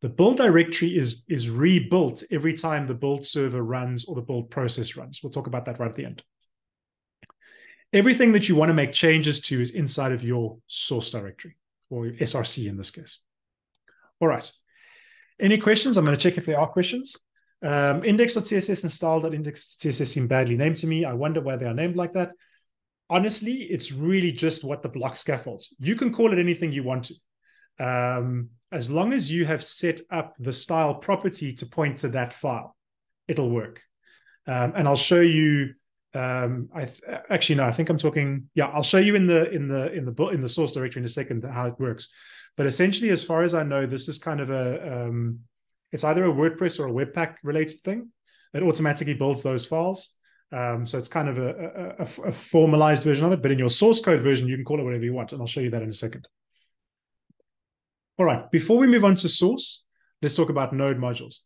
The build directory is, is rebuilt every time the build server runs or the build process runs. We'll talk about that right at the end. Everything that you want to make changes to is inside of your source directory or SRC in this case. All right. Any questions? I'm going to check if there are questions. Um, index.css and style.index.css seem badly named to me. I wonder why they are named like that. Honestly, it's really just what the block scaffolds. You can call it anything you want to. Um, as long as you have set up the style property to point to that file, it'll work. Um, and I'll show you. Um, I actually no, I think I'm talking. Yeah, I'll show you in the in the in the in the source directory in a second how it works. But essentially, as far as I know, this is kind of a um, it's either a WordPress or a Webpack related thing. It automatically builds those files. Um, so it's kind of a, a, a, formalized version of it. But in your source code version, you can call it whatever you want. And I'll show you that in a second. All right. Before we move on to source, let's talk about node modules.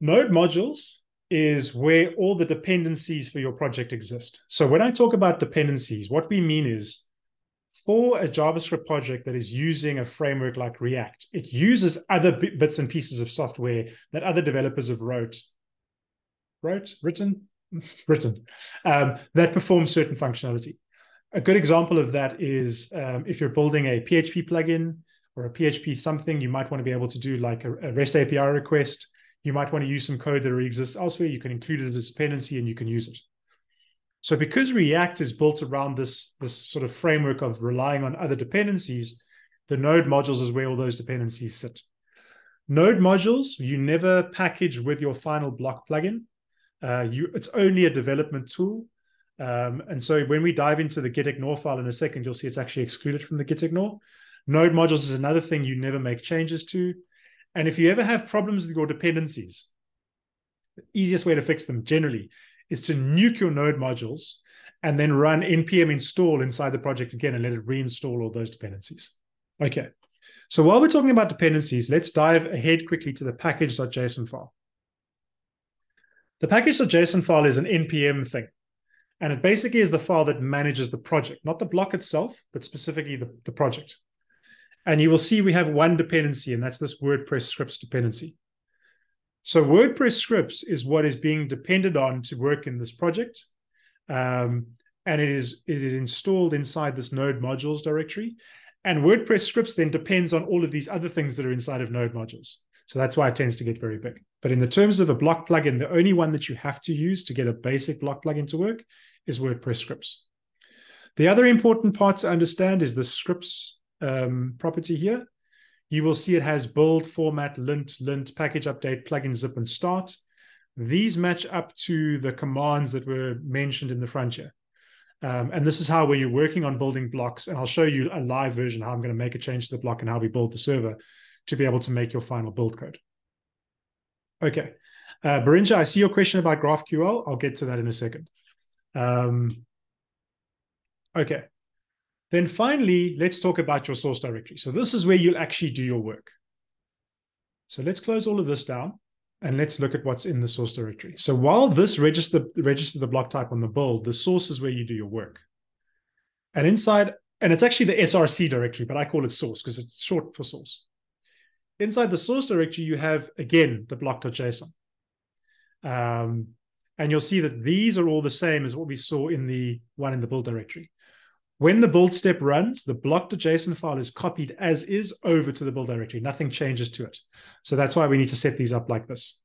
Node modules is where all the dependencies for your project exist. So when I talk about dependencies, what we mean is for a JavaScript project that is using a framework like React, it uses other bits and pieces of software that other developers have wrote, wrote, written, written, um, that perform certain functionality. A good example of that is um, if you're building a PHP plugin or a PHP something, you might want to be able to do like a, a REST API request. You might want to use some code that already exists elsewhere. You can include it as a dependency and you can use it. So because React is built around this, this sort of framework of relying on other dependencies, the node modules is where all those dependencies sit. Node modules, you never package with your final block plugin. Uh, you, it's only a development tool. Um, and so when we dive into the gitignore file in a second, you'll see it's actually excluded from the gitignore. Node modules is another thing you never make changes to. And if you ever have problems with your dependencies, the easiest way to fix them generally is to nuke your node modules and then run npm install inside the project again and let it reinstall all those dependencies. Okay. So while we're talking about dependencies, let's dive ahead quickly to the package.json file. The package.json file is an npm thing. And it basically is the file that manages the project, not the block itself, but specifically the, the project. And you will see we have one dependency, and that's this WordPress scripts dependency. So WordPress scripts is what is being depended on to work in this project. Um, and it is it is installed inside this node modules directory. And WordPress scripts then depends on all of these other things that are inside of node modules. So that's why it tends to get very big. But in the terms of a block plugin, the only one that you have to use to get a basic block plugin to work is WordPress scripts. The other important part to understand is the scripts um, property here. You will see it has build, format, lint, lint, package update, plugin zip, and start. These match up to the commands that were mentioned in the front here. Um, and this is how when you're working on building blocks, and I'll show you a live version how I'm going to make a change to the block and how we build the server to be able to make your final build code. Okay. Uh, I see your question about GraphQL. I'll get to that in a second. Um, okay. Then finally, let's talk about your source directory. So this is where you'll actually do your work. So let's close all of this down and let's look at what's in the source directory. So while this register, register the block type on the build, the source is where you do your work. And inside, and it's actually the SRC directory, but I call it source because it's short for source. Inside the source directory, you have, again, the block.json. Um, and you'll see that these are all the same as what we saw in the one in the build directory. When the build step runs, the block.json file is copied as is over to the build directory. Nothing changes to it. So that's why we need to set these up like this.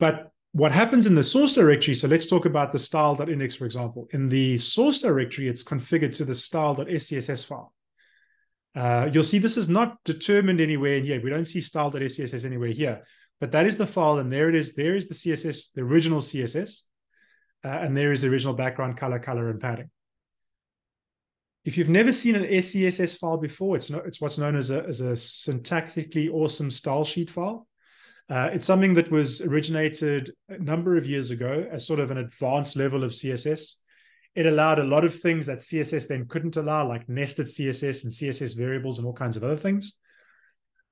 But what happens in the source directory, so let's talk about the style.index, for example. In the source directory, it's configured to the style.scss file. Uh, you'll see this is not determined anywhere in here. We don't see style.scss anywhere here, but that is the file, and there it is. There is the CSS, the original CSS, uh, and there is the original background color, color, and padding. If you've never seen an SCSS file before, it's, it's what's known as a, as a syntactically awesome style sheet file. Uh, it's something that was originated a number of years ago as sort of an advanced level of CSS it allowed a lot of things that CSS then couldn't allow, like nested CSS and CSS variables and all kinds of other things.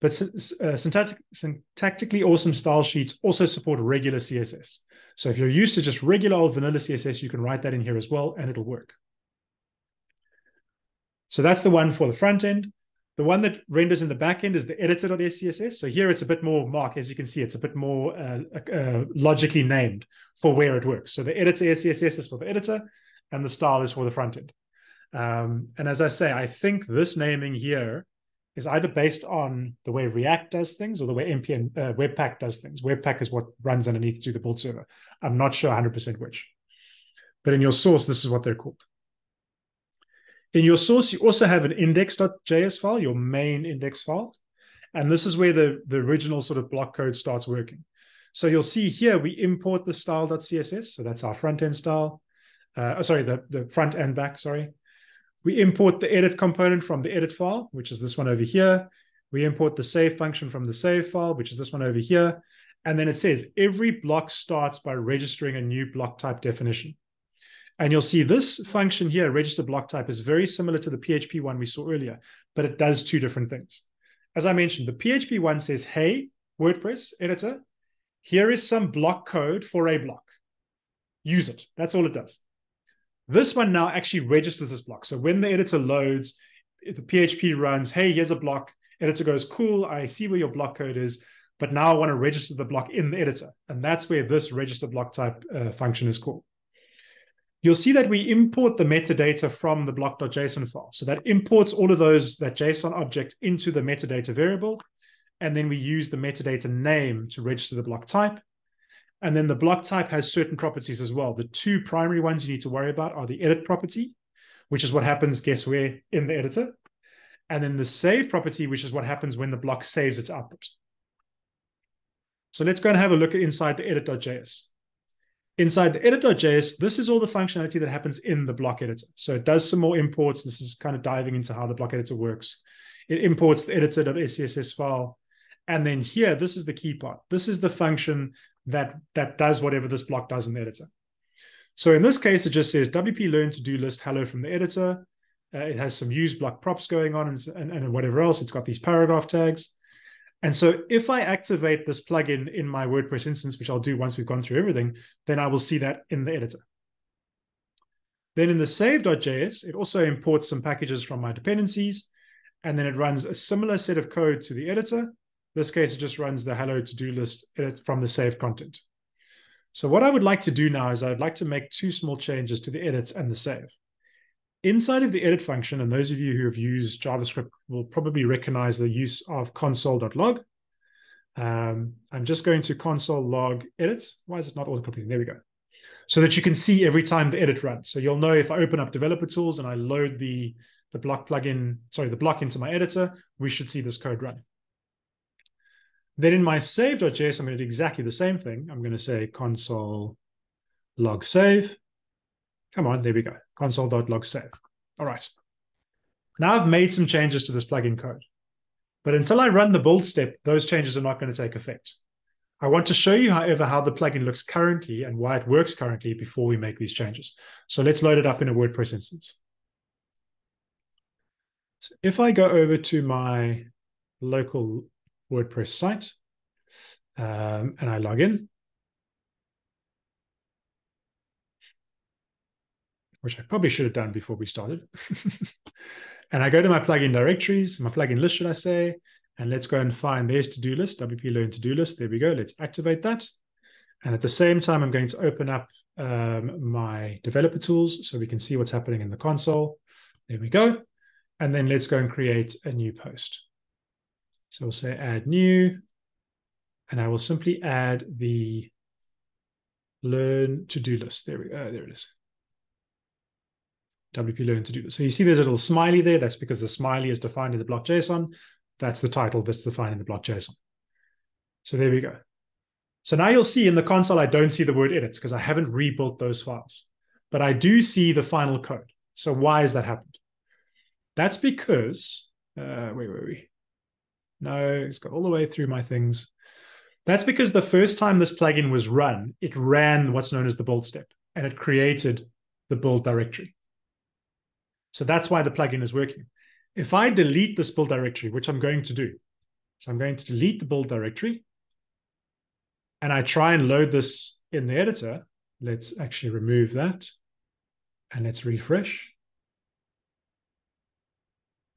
But uh, syntactic, syntactically awesome style sheets also support regular CSS. So if you're used to just regular old vanilla CSS, you can write that in here as well, and it'll work. So that's the one for the front end. The one that renders in the back end is the editor.scss. So here it's a bit more, Mark, as you can see, it's a bit more uh, uh, logically named for where it works. So the editor SCSS is for the editor, and the style is for the front end. Um, and as I say, I think this naming here is either based on the way React does things or the way npm uh, Webpack does things. Webpack is what runs underneath to the build server. I'm not sure 100% which. But in your source, this is what they're called. In your source, you also have an index.js file, your main index file. And this is where the, the original sort of block code starts working. So you'll see here, we import the style.css. So that's our front end style uh, sorry, the, the front and back, sorry. We import the edit component from the edit file, which is this one over here. We import the save function from the save file, which is this one over here. And then it says every block starts by registering a new block type definition. And you'll see this function here, register block type, is very similar to the PHP one we saw earlier, but it does two different things. As I mentioned, the PHP one says, hey, WordPress editor, here is some block code for a block. Use it. That's all it does. This one now actually registers this block. So when the editor loads, the PHP runs, hey, here's a block. Editor goes, cool, I see where your block code is, but now I want to register the block in the editor. And that's where this register block type uh, function is called. You'll see that we import the metadata from the block.json file. So that imports all of those, that JSON object into the metadata variable. And then we use the metadata name to register the block type. And then the block type has certain properties as well. The two primary ones you need to worry about are the edit property, which is what happens, guess where, in the editor. And then the save property, which is what happens when the block saves its output. So let's go and have a look inside the edit.js. Inside the edit.js, this is all the functionality that happens in the block editor. So it does some more imports. This is kind of diving into how the block editor works. It imports the editor.scss file. And then here, this is the key part. This is the function that that does whatever this block does in the editor. So in this case, it just says WP learn to do list hello from the editor. Uh, it has some use block props going on and, and, and whatever else. It's got these paragraph tags. And so if I activate this plugin in my WordPress instance, which I'll do once we've gone through everything, then I will see that in the editor. Then in the save.js, it also imports some packages from my dependencies, and then it runs a similar set of code to the editor, this case, it just runs the hello to-do list from the saved content. So what I would like to do now is I'd like to make two small changes to the edits and the save. inside of the edit function, and those of you who have used JavaScript will probably recognize the use of console.log. Um, I'm just going to console log edit. Why is it not auto-completing? There we go. So that you can see every time the edit runs. So you'll know if I open up developer tools and I load the, the block plugin, sorry, the block into my editor, we should see this code run. Then in my save.js, I'm going to do exactly the same thing. I'm going to say console log save. Come on, there we go. Console.log save. All right. Now I've made some changes to this plugin code. But until I run the build step, those changes are not going to take effect. I want to show you, however, how the plugin looks currently and why it works currently before we make these changes. So let's load it up in a WordPress instance. So if I go over to my local WordPress site um, and I log in, which I probably should have done before we started. and I go to my plugin directories, my plugin list, should I say, and let's go and find there's to-do list, WP Learn to-do list. There we go. Let's activate that. And at the same time, I'm going to open up um, my developer tools so we can see what's happening in the console. There we go. And then let's go and create a new post. So we'll say add new, and I will simply add the learn to-do list. There we go. There it is. WP Learn to do this. So you see there's a little smiley there. That's because the smiley is defined in the block JSON. That's the title that's defined in the block JSON. So there we go. So now you'll see in the console, I don't see the word edits because I haven't rebuilt those files, but I do see the final code. So why has that happened? That's because, uh, wait, wait, wait. No, it's got all the way through my things. That's because the first time this plugin was run, it ran what's known as the build step and it created the build directory. So that's why the plugin is working. If I delete this build directory, which I'm going to do, so I'm going to delete the build directory and I try and load this in the editor, let's actually remove that and let's refresh.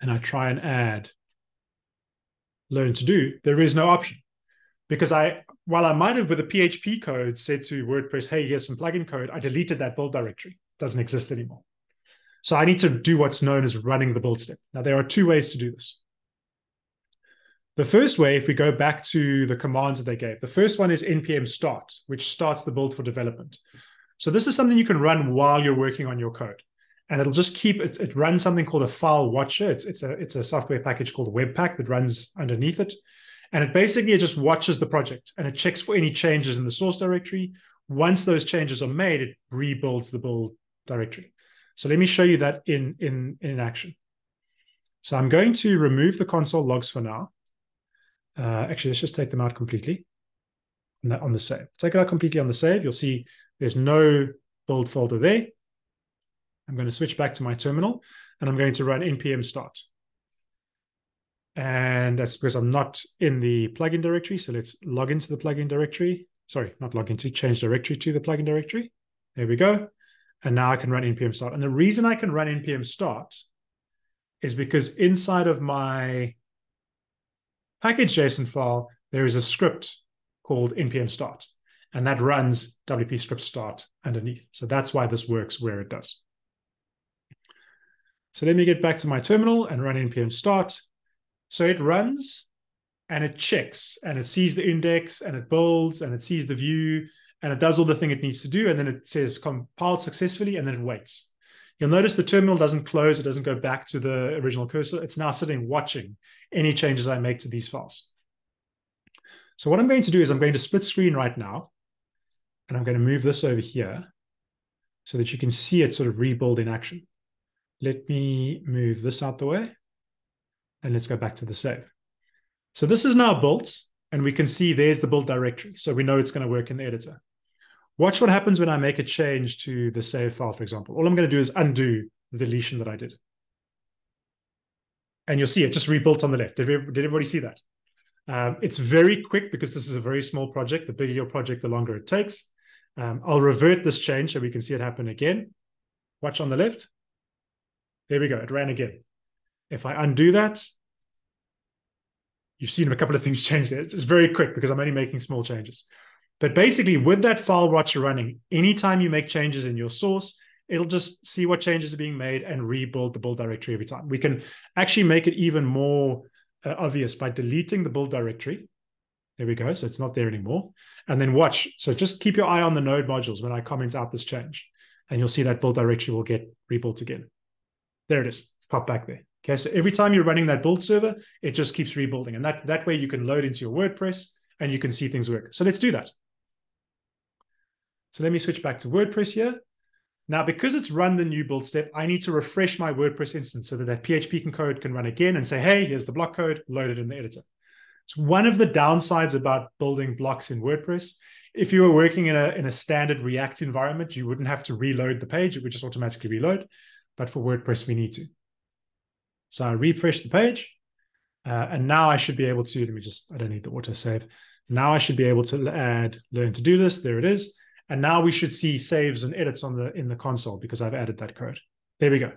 And I try and add learn to do, there is no option because I, while I might have with a PHP code said to WordPress, hey, here's some plugin code, I deleted that build directory. It doesn't exist anymore. So I need to do what's known as running the build step. Now, there are two ways to do this. The first way, if we go back to the commands that they gave, the first one is npm start, which starts the build for development. So this is something you can run while you're working on your code. And it'll just keep it, it runs something called a file watcher. It's, it's a it's a software package called Webpack that runs underneath it. And it basically just watches the project and it checks for any changes in the source directory. Once those changes are made, it rebuilds the build directory. So let me show you that in, in, in action. So I'm going to remove the console logs for now. Uh, actually, let's just take them out completely on the, on the save. Take it out completely on the save. You'll see there's no build folder there. I'm going to switch back to my terminal and I'm going to run npm start. And that's because I'm not in the plugin directory. So let's log into the plugin directory. Sorry, not log into, change directory to the plugin directory. There we go. And now I can run npm start. And the reason I can run npm start is because inside of my package.json file, there is a script called npm start. And that runs WP script start underneath. So that's why this works where it does. So let me get back to my terminal and run npm start. So it runs and it checks and it sees the index and it builds and it sees the view and it does all the thing it needs to do. And then it says compiled successfully, and then it waits. You'll notice the terminal doesn't close. It doesn't go back to the original cursor. It's now sitting watching any changes I make to these files. So what I'm going to do is I'm going to split screen right now. And I'm going to move this over here so that you can see it sort of rebuild in action. Let me move this out the way. And let's go back to the save. So this is now built. And we can see there's the build directory. So we know it's going to work in the editor. Watch what happens when I make a change to the save file, for example. All I'm going to do is undo the deletion that I did. And you'll see it just rebuilt on the left. Did, everybody see that? Um, it's very quick because this is a very small project. The bigger your project, the longer it takes. Um, I'll revert this change so we can see it happen again. Watch on the left. There we go. It ran again. If I undo that, you've seen a couple of things change there. It's, very quick because I'm only making small changes. But basically, with that file watcher running, anytime you make changes in your source, it'll just see what changes are being made and rebuild the build directory every time. We can actually make it even more uh, obvious by deleting the build directory. There we go. So it's not there anymore. And then watch. So just keep your eye on the node modules when I comment out this change. And you'll see that build directory will get rebuilt again. There it is. Pop back there. Okay. So every time you're running that build server, it just keeps rebuilding. And that, that way you can load into your WordPress and you can see things work. So let's do that. So let me switch back to WordPress here. Now, because it's run the new build step, I need to refresh my WordPress instance so that that PHP code can run again and say, hey, here's the block code, load it in the editor. It's one of the downsides about building blocks in WordPress. If you were working in a, in a standard React environment, you wouldn't have to reload the page. It would just automatically reload. But for WordPress, we need to. So I refresh the page. Uh, and now I should be able to, let me just, I don't need the autosave. Now I should be able to add learn to do this. There it is. And now we should see saves and edits on the in the console because I've added that code. There we go.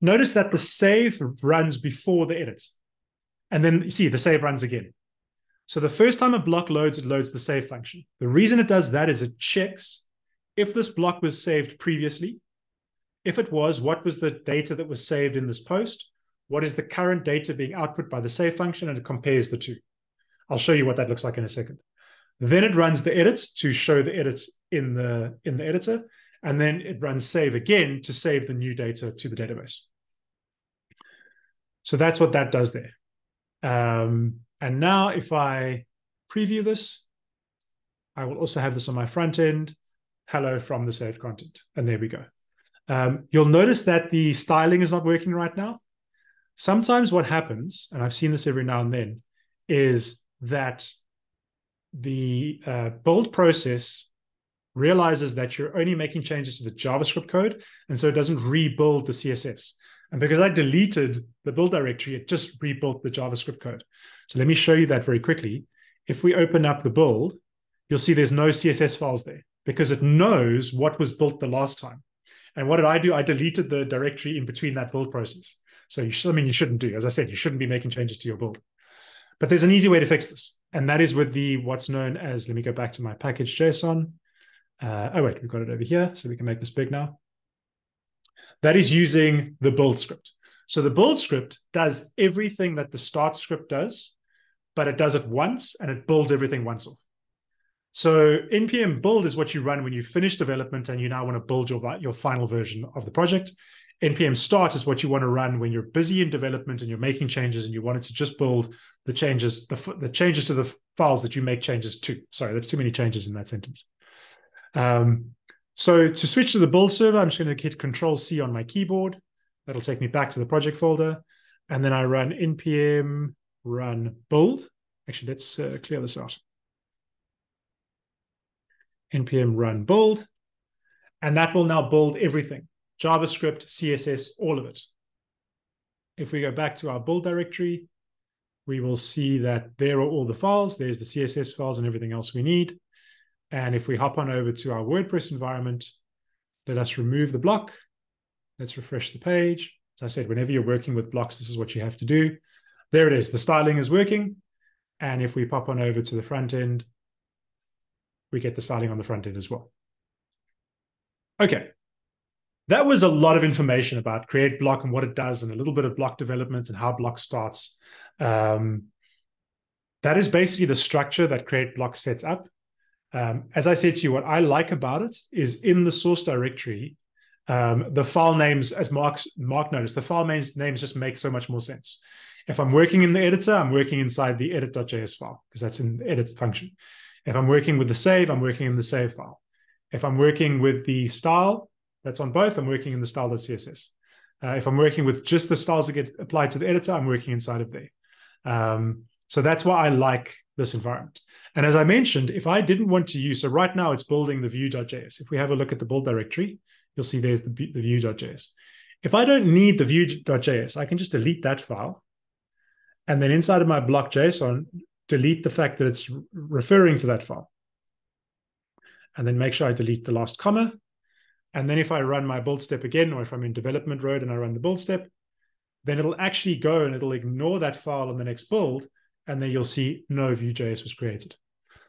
Notice that the save runs before the edits. And then you see the save runs again. So the first time a block loads, it loads the save function. The reason it does that is it checks if this block was saved previously. If it was, what was the data that was saved in this post? What is the current data being output by the save function? And it compares the two. I'll show you what that looks like in a second. Then it runs the edit to show the edits in the in the editor, and then it runs save again to save the new data to the database. So that's what that does there. Um, and now if I preview this, I will also have this on my front end. Hello from the saved content. And there we go. Um, you'll notice that the styling is not working right now. Sometimes what happens, and I've seen this every now and then, is that the uh, build process realizes that you're only making changes to the JavaScript code, and so it doesn't rebuild the CSS. And because I deleted the build directory, it just rebuilt the JavaScript code. So let me show you that very quickly. If we open up the build, you'll see there's no CSS files there because it knows what was built the last time. And what did I do? I deleted the directory in between that build process. So you should, I mean, you shouldn't do, as I said, you shouldn't be making changes to your build. But there's an easy way to fix this. And that is with the what's known as, let me go back to my package JSON. Uh, oh, wait, we've got it over here. So we can make this big now. That is using the build script. So the build script does everything that the start script does, but it does it once and it builds everything once off. So npm build is what you run when you finish development and you now want to build your, your final version of the project. Npm start is what you want to run when you're busy in development and you're making changes and you wanted to just build the changes the, the changes to the files that you make changes to. Sorry that's too many changes in that sentence. Um, so to switch to the build server i'm just going to hit control c on my keyboard. That'll take me back to the project folder. And then i run npm run build. Actually let's uh, clear this out npm run build and that will now build everything JavaScript, CSS, all of it. If we go back to our build directory, we will see that there are all the files. There's the CSS files and everything else we need. And if we hop on over to our WordPress environment, let us remove the block. Let's refresh the page. As I said, whenever you're working with blocks, this is what you have to do. There it is. The styling is working. And if we pop on over to the front end, we get the styling on the front end as well. Okay, that was a lot of information about create block and what it does and a little bit of block development and how block starts. Um, that is basically the structure that create block sets up. Um, as i said to you what i like about it is in the source directory um, the file names as mark's mark noticed the file names, names just make so much more sense. If i'm working in the editor i'm working inside the edit.js file because that's in the edit function if i'm working with the save i'm working in the save file if i'm working with the style that's on both. I'm working in the style.css. Uh, if I'm working with just the styles that get applied to the editor, I'm working inside of there. Um, so that's why I like this environment. And as I mentioned, if I didn't want to use, so right now it's building the view.js. If we have a look at the build directory, you'll see there's the, the view.js. If I don't need the view.js, I can just delete that file. And then inside of my block.json, delete the fact that it's referring to that file. And then make sure I delete the last comma and then if I run my build step again, or if I'm in development mode and I run the build step, then it'll actually go and it'll ignore that file on the next build. And then you'll see no view.js was created.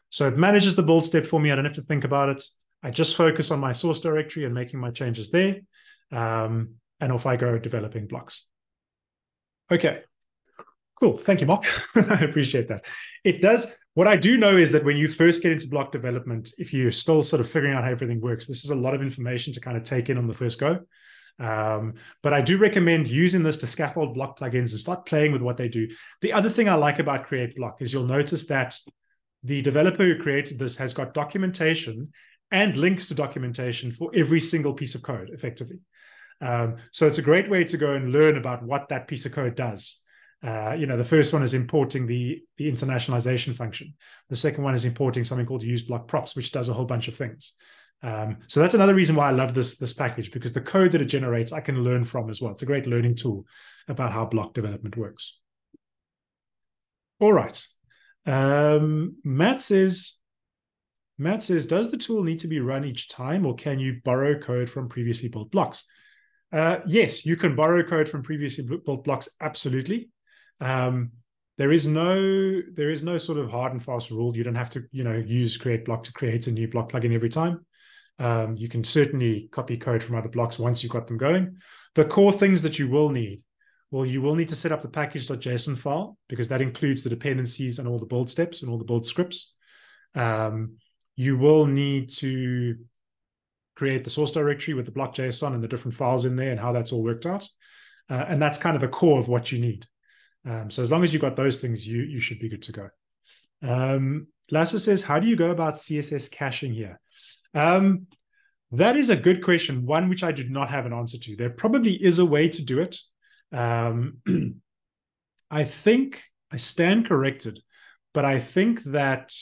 So it manages the build step for me. I don't have to think about it. I just focus on my source directory and making my changes there. Um, and off I go developing blocks. Okay, cool. Thank you, Mark. I appreciate that. It does. What I do know is that when you first get into block development, if you're still sort of figuring out how everything works, this is a lot of information to kind of take in on the first go. Um, but I do recommend using this to scaffold block plugins and start playing with what they do. The other thing I like about Create Block is you'll notice that the developer who created this has got documentation and links to documentation for every single piece of code, effectively. Um, so it's a great way to go and learn about what that piece of code does. Uh, you know, the first one is importing the the internationalization function. The second one is importing something called use block props, which does a whole bunch of things. Um, so that's another reason why I love this this package because the code that it generates I can learn from as well. It's a great learning tool about how block development works. All right. Um, Matt says, Matt says, does the tool need to be run each time or can you borrow code from previously built blocks? Uh, yes, you can borrow code from previously built blocks. Absolutely. Um, there is no there is no sort of hard and fast rule. You don't have to you know use create block to create a new block plugin every time. Um, you can certainly copy code from other blocks once you've got them going. The core things that you will need, well, you will need to set up the package.json file because that includes the dependencies and all the build steps and all the build scripts. Um, you will need to create the source directory with the block JSON and the different files in there and how that's all worked out. Uh, and that's kind of the core of what you need. Um, so as long as you've got those things, you you should be good to go. Um, says, how do you go about CSS caching here? Um, that is a good question, one which I do not have an answer to. There probably is a way to do it. Um, I think I stand corrected, but I think that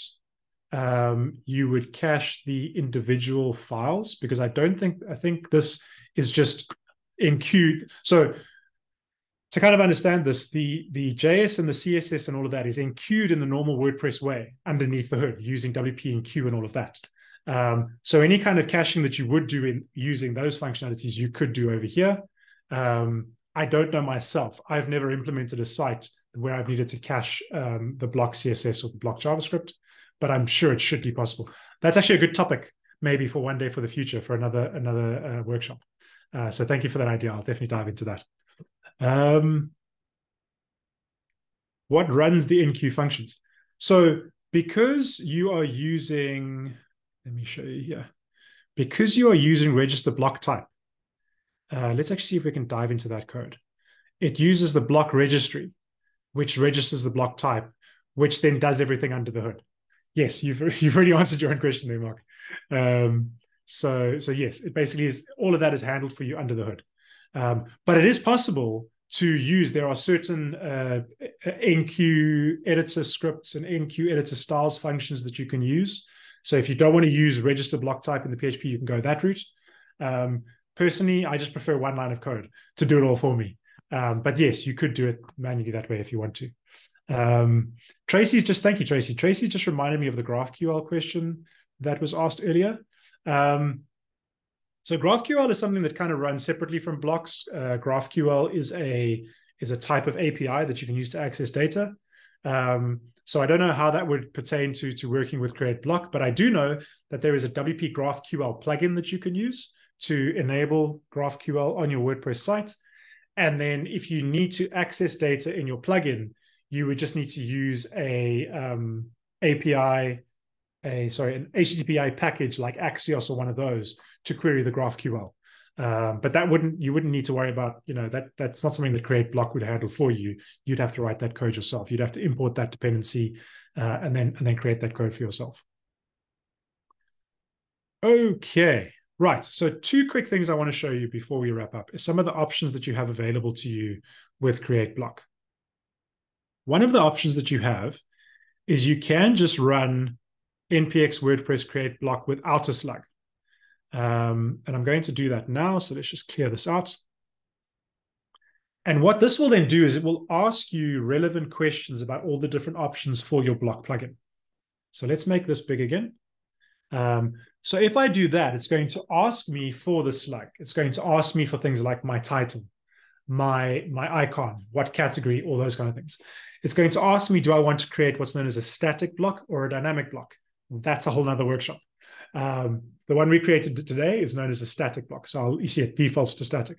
um, you would cache the individual files because I don't think I think this is just enqueue. So to kind of understand this, the the JS and the CSS and all of that is enqueued in the normal WordPress way underneath the hood using WP enqueue and all of that. Um, so any kind of caching that you would do in using those functionalities, you could do over here. Um, I don't know myself. I've never implemented a site where I've needed to cache um, the block CSS or the block JavaScript, but I'm sure it should be possible. That's actually a good topic, maybe for one day for the future for another another uh, workshop. Uh, so thank you for that idea. I'll definitely dive into that. Um, what runs the enqueue functions? So because you are using let me show you here. Because you are using register block type, uh, let's actually see if we can dive into that code. It uses the block registry, which registers the block type, which then does everything under the hood. Yes, you've you've already answered your own question there, Mark. Um, so so yes, it basically is all of that is handled for you under the hood. Um, but it is possible to use. There are certain uh, enqueue editor scripts and enqueue editor styles functions that you can use so if you don't want to use register block type in the PHP, you can go that route. Um, personally, I just prefer one line of code to do it all for me. Um, but yes, you could do it manually that way if you want to. Um, Tracy's just thank you, Tracy. Tracy just reminded me of the GraphQL question that was asked earlier. Um, so GraphQL is something that kind of runs separately from blocks. Uh, GraphQL is a is a type of API that you can use to access data. Um, so I don't know how that would pertain to, to working with Create Block, but I do know that there is a WP GraphQL plugin that you can use to enable GraphQL on your WordPress site. And then if you need to access data in your plugin, you would just need to use a um, API, a sorry, an HTTP package like Axios or one of those to query the GraphQL. Um, but that wouldn't you wouldn't need to worry about you know that that's not something that create block would handle for you. You'd have to write that code yourself. You'd have to import that dependency uh, and then and then create that code for yourself. Okay. Right. So two quick things i want to show you before we wrap up is some of the options that you have available to you with create block. One of the options that you have is you can just run npx wordpress create block without a slug um, and I'm going to do that now. So let's just clear this out. And what this will then do is it will ask you relevant questions about all the different options for your block plugin. So let's make this big again. Um, so if I do that, it's going to ask me for the slug. It's going to ask me for things like my title, my my icon, what category, all those kind of things. It's going to ask me, do I want to create what's known as a static block or a dynamic block? That's a whole nother workshop. Um, the one we created today is known as a static block. So I'll, you see it defaults to static.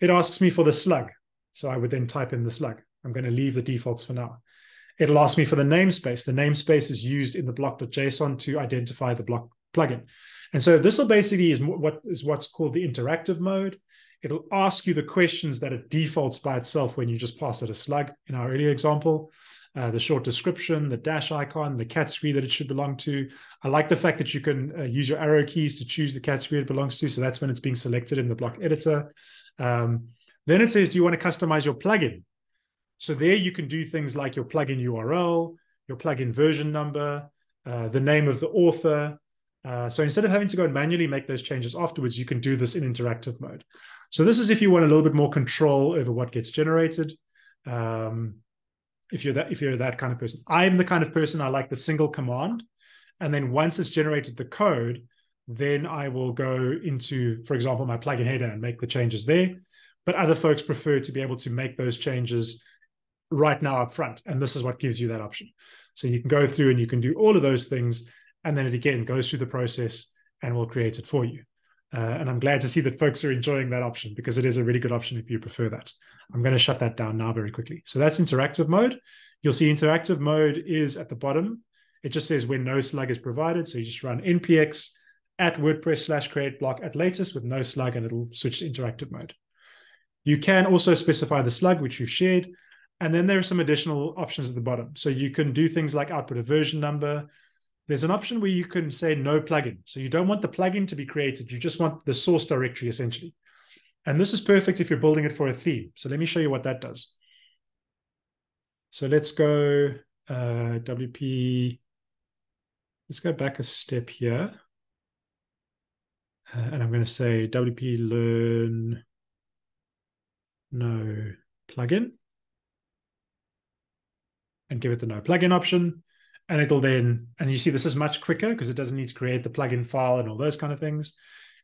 It asks me for the slug. So I would then type in the slug. I'm going to leave the defaults for now. It'll ask me for the namespace. The namespace is used in the block.json to identify the block plugin. And so this will basically is what is what's called the interactive mode. It'll ask you the questions that it defaults by itself when you just pass it a slug in our earlier example. Uh, the short description, the dash icon, the category that it should belong to. I like the fact that you can uh, use your arrow keys to choose the category it belongs to. So that's when it's being selected in the block editor. Um, then it says, do you want to customize your plugin? So there you can do things like your plugin URL, your plugin version number, uh, the name of the author. Uh, so instead of having to go and manually make those changes afterwards, you can do this in interactive mode. So this is if you want a little bit more control over what gets generated. Um, if you're that if you're that kind of person, I'm the kind of person I like the single command, and then once it's generated the code, then I will go into, for example, my plugin header and make the changes there. But other folks prefer to be able to make those changes right now up front. And this is what gives you that option. So you can go through and you can do all of those things. And then it again goes through the process and will create it for you. Uh, and I'm glad to see that folks are enjoying that option because it is a really good option if you prefer that. I'm going to shut that down now very quickly. So that's interactive mode. You'll see interactive mode is at the bottom. It just says when no slug is provided. So you just run npx at WordPress slash create block at latest with no slug and it'll switch to interactive mode. You can also specify the slug, which we've shared. And then there are some additional options at the bottom. So you can do things like output a version number. There's an option where you can say no plugin. So you don't want the plugin to be created. You just want the source directory essentially. And this is perfect if you're building it for a theme. So let me show you what that does. So let's go uh, WP. Let's go back a step here. Uh, and I'm going to say WP learn no plugin and give it the no plugin option. And it'll then, and you see this is much quicker because it doesn't need to create the plugin file and all those kind of things.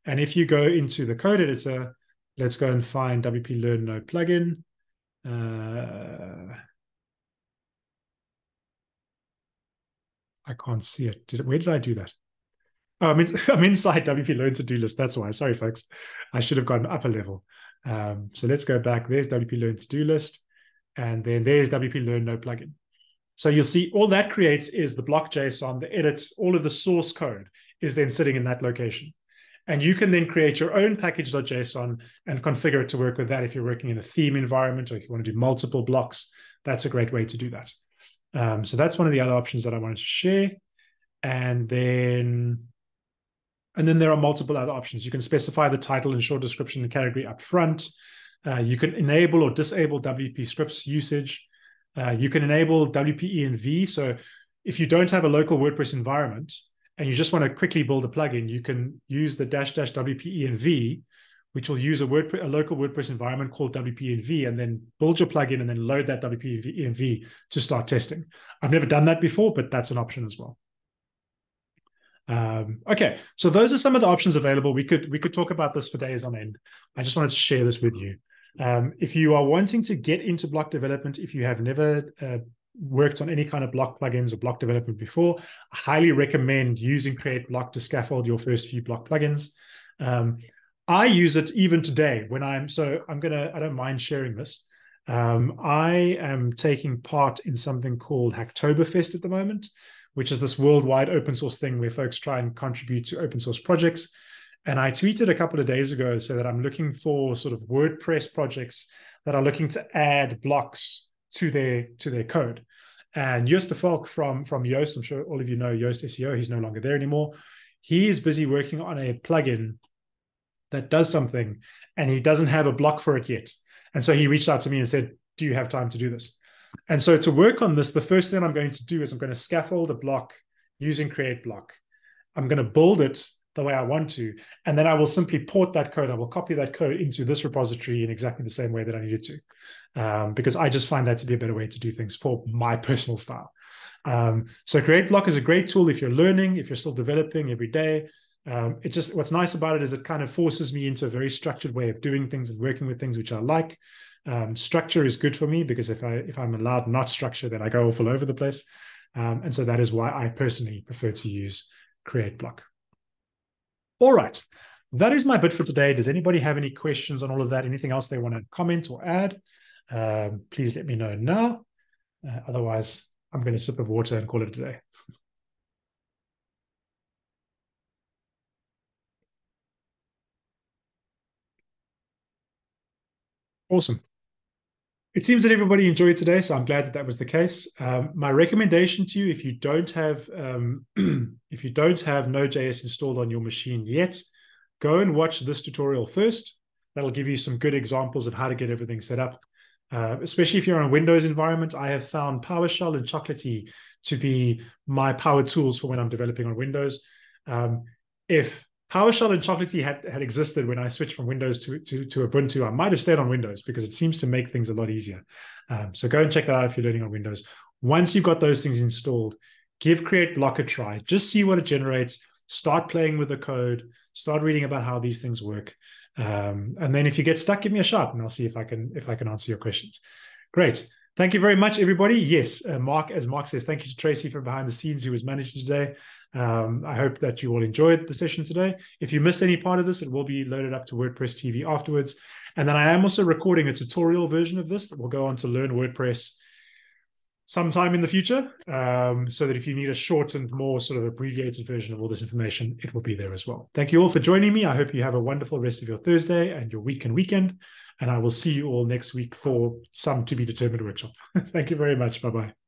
And if you go into the code editor, let's go and find WP Learn No plugin. Uh, I can't see it. Did it. Where did I do that? Oh, I'm, in, I'm inside WP Learn to-do list. That's why. Sorry, folks. I should have gone up a level. Um, so let's go back. There's WP Learn to-do list. And then there's WP Learn No plugin. So you'll see all that creates is the block JSON, the edits, all of the source code is then sitting in that location. And you can then create your own package.json and configure it to work with that if you're working in a theme environment or if you want to do multiple blocks. That's a great way to do that. Um, so that's one of the other options that I wanted to share. And then and then there are multiple other options. You can specify the title and short description and category up front. Uh, you can enable or disable WP scripts usage. Uh, you can enable WP env. So if you don't have a local WordPress environment and you just want to quickly build a plugin, you can use the dash dash WP env, which will use a, WordPress, a local WordPress environment called WP env, and then build your plugin and then load that WP env to start testing. I've never done that before, but that's an option as well. Um, okay, so those are some of the options available. We could we could talk about this for days on end. I just wanted to share this with you. Um, if you are wanting to get into block development, if you have never uh, worked on any kind of block plugins or block development before, I highly recommend using Create Block to scaffold your first few block plugins. Um, I use it even today when I'm so I'm gonna I don't mind sharing this. Um, I am taking part in something called Hacktoberfest at the moment, which is this worldwide open source thing where folks try and contribute to open source projects. And I tweeted a couple of days ago so that I'm looking for sort of WordPress projects that are looking to add blocks to their to their code. And Joost de Valk from from Yoast, I'm sure all of you know Yoast SEO. He's no longer there anymore. He is busy working on a plugin that does something, and he doesn't have a block for it yet. And so he reached out to me and said, "Do you have time to do this?" And so to work on this, the first thing I'm going to do is I'm going to scaffold a block using Create Block. I'm going to build it the way I want to. And then I will simply port that code. I will copy that code into this repository in exactly the same way that I needed to, um, because I just find that to be a better way to do things for my personal style. Um, so Create Block is a great tool if you're learning, if you're still developing every day. Um, it just what's nice about it is it kind of forces me into a very structured way of doing things and working with things which I like. Um, structure is good for me because if I if I'm allowed not structure, then I go off all over the place. Um, and so that is why I personally prefer to use Create Block. All right. That is my bit for today. Does anybody have any questions on all of that? Anything else they want to comment or add? Um, please let me know now. Uh, otherwise, I'm going to sip of water and call it a day. Awesome. It seems that everybody enjoyed today, so I'm glad that that was the case. Um, my recommendation to you, if you don't have um, if you don't have Node.js installed on your machine yet, go and watch this tutorial first. That'll give you some good examples of how to get everything set up. Uh, especially if you're on a Windows environment, I have found PowerShell and Chocolatey to be my power tools for when I'm developing on Windows. Um, if PowerShell and Chocolatey had, had existed when I switched from Windows to, to, to Ubuntu. I might have stayed on Windows because it seems to make things a lot easier. Um, so go and check that out if you're learning on Windows. Once you've got those things installed, give Create Block a try. Just see what it generates. Start playing with the code. Start reading about how these things work. Um, and then if you get stuck, give me a shot, and I'll see if I can if I can answer your questions. Great. Thank you very much, everybody. Yes, uh, Mark, as Mark says, thank you to Tracy for behind the scenes who was managing today. Um, I hope that you all enjoyed the session today. If you missed any part of this, it will be loaded up to WordPress TV afterwards. And then I am also recording a tutorial version of this that will go on to Learn WordPress sometime in the future. Um, so that if you need a shortened, more sort of abbreviated version of all this information, it will be there as well. Thank you all for joining me. I hope you have a wonderful rest of your Thursday and your week and weekend. And I will see you all next week for some to be determined workshop. Thank you very much. Bye bye.